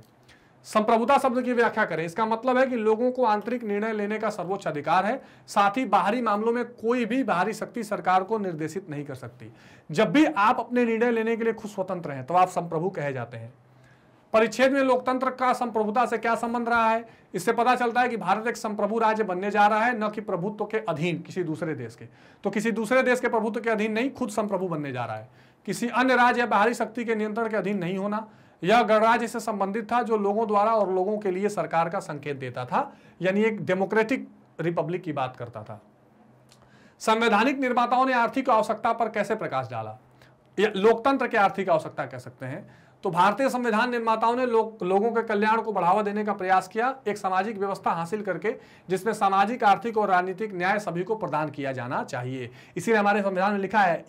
संप्रभुता शब्द की व्याख्या करें। इसका मतलब है कि लोगों को आंतरिक निर्णय लेने का सर्वोच्च अधिकार है, साथ ही बाहरी मामलों में कोई भी बाहरी शक्ति सरकार को निर्देशित नहीं कर सकती। जब भी आप अपने निर्णय लेने के लिए खुद स्वतंत्र हैं तो आप संप्रभु कहे जाते हैं। परिच्छेद में लोकतंत्र का संप्रभुता से क्या संबंध रहा है? इससे पता चलता है कि भारत एक संप्रभु राज्य बनने जा रहा है, न कि प्रभुत्व के अधीन किसी दूसरे देश के। तो किसी दूसरे देश के प्रभुत्व के अधीन नहीं, खुद संप्रभु बनने जा रहा है। किसी अन्य राज्य या बाहरी शक्ति के नियंत्रण के अधीन नहीं होना यह गणराज्य से संबंधित था जो लोगों द्वारा और लोगों के लिए सरकार का संकेत देता था, यानी एक डेमोक्रेटिक रिपब्लिक की बात करता था। संवैधानिक निर्माताओं ने आर्थिक आवश्यकता पर कैसे प्रकाश डाला? लोकतंत्र की आर्थिक आवश्यकता कह सकते हैं। तो भारतीय संविधान निर्माताओं ने लोग, लोगों के कल्याण को बढ़ावा देने का प्रयास किया, एक सामाजिक व्यवस्था हासिल करके, जिसमें सामाजिक, आर्थिक और राजनीतिक न्याय सभी को प्रदान किया जाना चाहिए। इसीलिए हमारे संविधान में लिखा है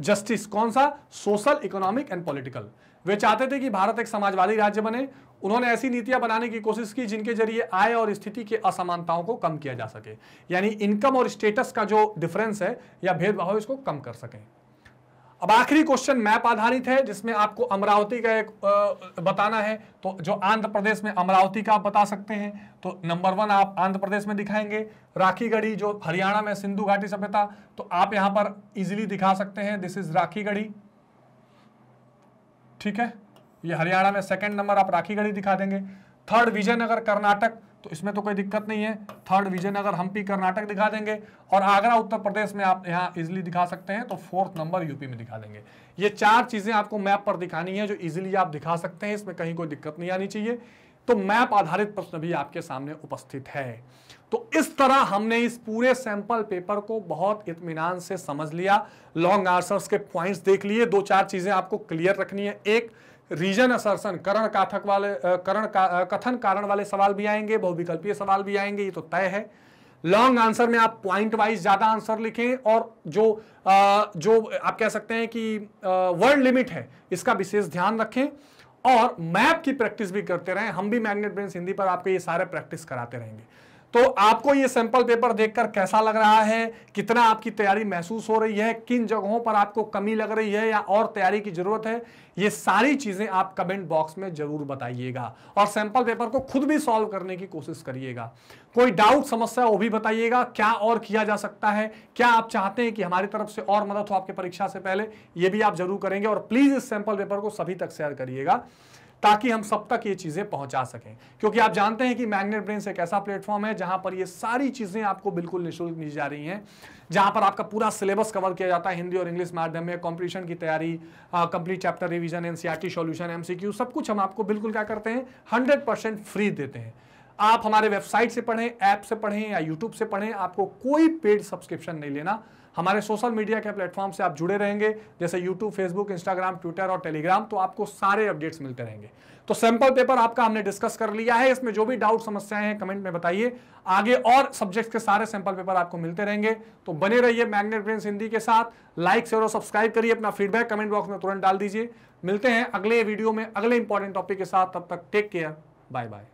जस्टिस कौन सा? Social, economic and political. वे चाहते थे कि भारत एक समाजवादी राज्य बने। उन्होंने ऐसी नीतियाँ बनाने की कोशिश की जिनके ज़रिए आय और स्थिति के असमानताओं को कम किया जा सके। यानी इनकम और स्टेटस का जो डिफरेंस है या भेदभाव इसको कम कर सकें। अब आखिरी क्वेश्चन मैप आधारित है, जिसमें आपको अमरावती का एक बताना है। तो जो आंध्र प्रदेश में अमरावती का आप बता सकते हैं। तो नंबर वन आप आंध्र प्रदेश में दिखाएँगे। राखी गढ़ी जो हरियाणा में सिंधु घाटी सभ्यता तो आप यहाँ पर इजीली दिखा सकते हैं। दिस इज़ राखी गढ़ी ठीक है? ये हरियाणा में सेकंड नंबर आप राखी गढ़ी दिखा देंगे। थर्ड विजयनगर, कर्नाटक। तो इसमें तो कोई दिक्कत नहीं है। थर्ड विजयनगर हम्पी कर्नाटक दिखा देंगे। और आगरा, उत्तर प्रदेश में आप यहाँ इजिली दिखा सकते हैं। तो फोर्थ नंबर यूपी में दिखा देंगे। ये चार चीज़ें आपको मैप पर दिखानी है, जो इजिली आप दिखा सकते हैं। इसमें कहीं कोई दिक्कत नहीं आनी चाहिए। तो मैप आधारित प्रश्न भी आपके सामने उपस्थित है। तो इस तरह हमने इस पूरे सैंपल पेपर को बहुत इतमान से समझ लिया। लॉन्ग आंसर्स के पॉइंट्स देख लिए। दो चार चीज़ें आपको क्लियर रखनी है। एक रीजन असर्सन करण काथक वाले करण का, कथन कारण वाले सवाल भी आएँगे बहुविकल्पीय सवाल भी आएँगे ये तो तय है। लॉन्ग आंसर में आप पॉइंट वाइज ज़्यादा आंसर लिखें और जो आ, जो आप कह सकते हैं कि वर्ड लिमिट है इसका विशेष ध्यान रखें। और मैप की प्रैक्टिस भी करते रहें। हम भी मैग्नेट ब्रेन्स हिंदी पर आपको ये सारे प्रैक्टिस कराते रहेंगे। तो आपको ये सैंपल पेपर देखकर कैसा लग रहा है? कितना आपकी तैयारी महसूस हो रही है? किन जगहों पर आपको कमी लग रही है या और तैयारी की ज़रूरत है? ये सारी चीज़ें आप कमेंट बॉक्स में ज़रूर बताइएगा और सैंपल पेपर को खुद भी सॉल्व करने की कोशिश करिएगा। कोई डाउट समस्या, वो भी बताइएगा। क्या और किया जा सकता है? क्या आप चाहते हैं कि हमारी तरफ़ से और मदद हो आपके परीक्षा से पहले? ये भी आप ज़रूर करेंगे और प्लीज़ इस सैंपल पेपर को सभी तक शेयर करिएगा। ताकि हम सब तक ये चीज़ें पहुँचा सकें। क्योंकि आप जानते हैं कि मैग्नेट ब्रेन एक ऐसा प्लेटफॉर्म है जहाँ पर ये सारी चीज़ें आपको बिल्कुल निःशुल्क दी जा रही हैं, जहाँ पर आपका पूरा सिलेबस कवर किया जाता है, हिंदी और इंग्लिश माध्यम में, कॉम्पिटिशन की तैयारी complete chapter revision NCERT solution MCQ सब कुछ हम आपको बिल्कुल क्या करते हैं हंड्रेड फ्री देते हैं। आप हमारे वेबसाइट से पढ़ें ऐप से पढ़ें या यूट्यूब से पढ़ें, आपको कोई पेड सब्सक्रिप्शन नहीं लेना। हमारे सोशल मीडिया के प्लेटफॉर्म से आप जुड़े रहेंगे, जैसे यूट्यूब फेसबुक इंस्टाग्राम ट्विटर और टेलीग्राम तो आपको सारे अपडेट्स मिलते रहेंगे। तो सैंपल पेपर आपका हमने डिस्कस कर लिया है, इसमें जो भी डाउट समस्याएँ हैं कमेंट में बताइए। आगे और सब्जेक्ट के सारे सैंपल पेपर आपको मिलते रहेंगे। तो बने रहिए मैग्नेट ब्रेन्स हिंदी के साथ। लाइक शेयर और सब्सक्राइब करिए, अपना फीडबैक कमेंट बॉक्स में तुरंत डाल दीजिए। मिलते हैं अगले वीडियो में अगले इंपॉर्टेंट टॉपिक के साथ। तब तक टेक केयर बाय बाय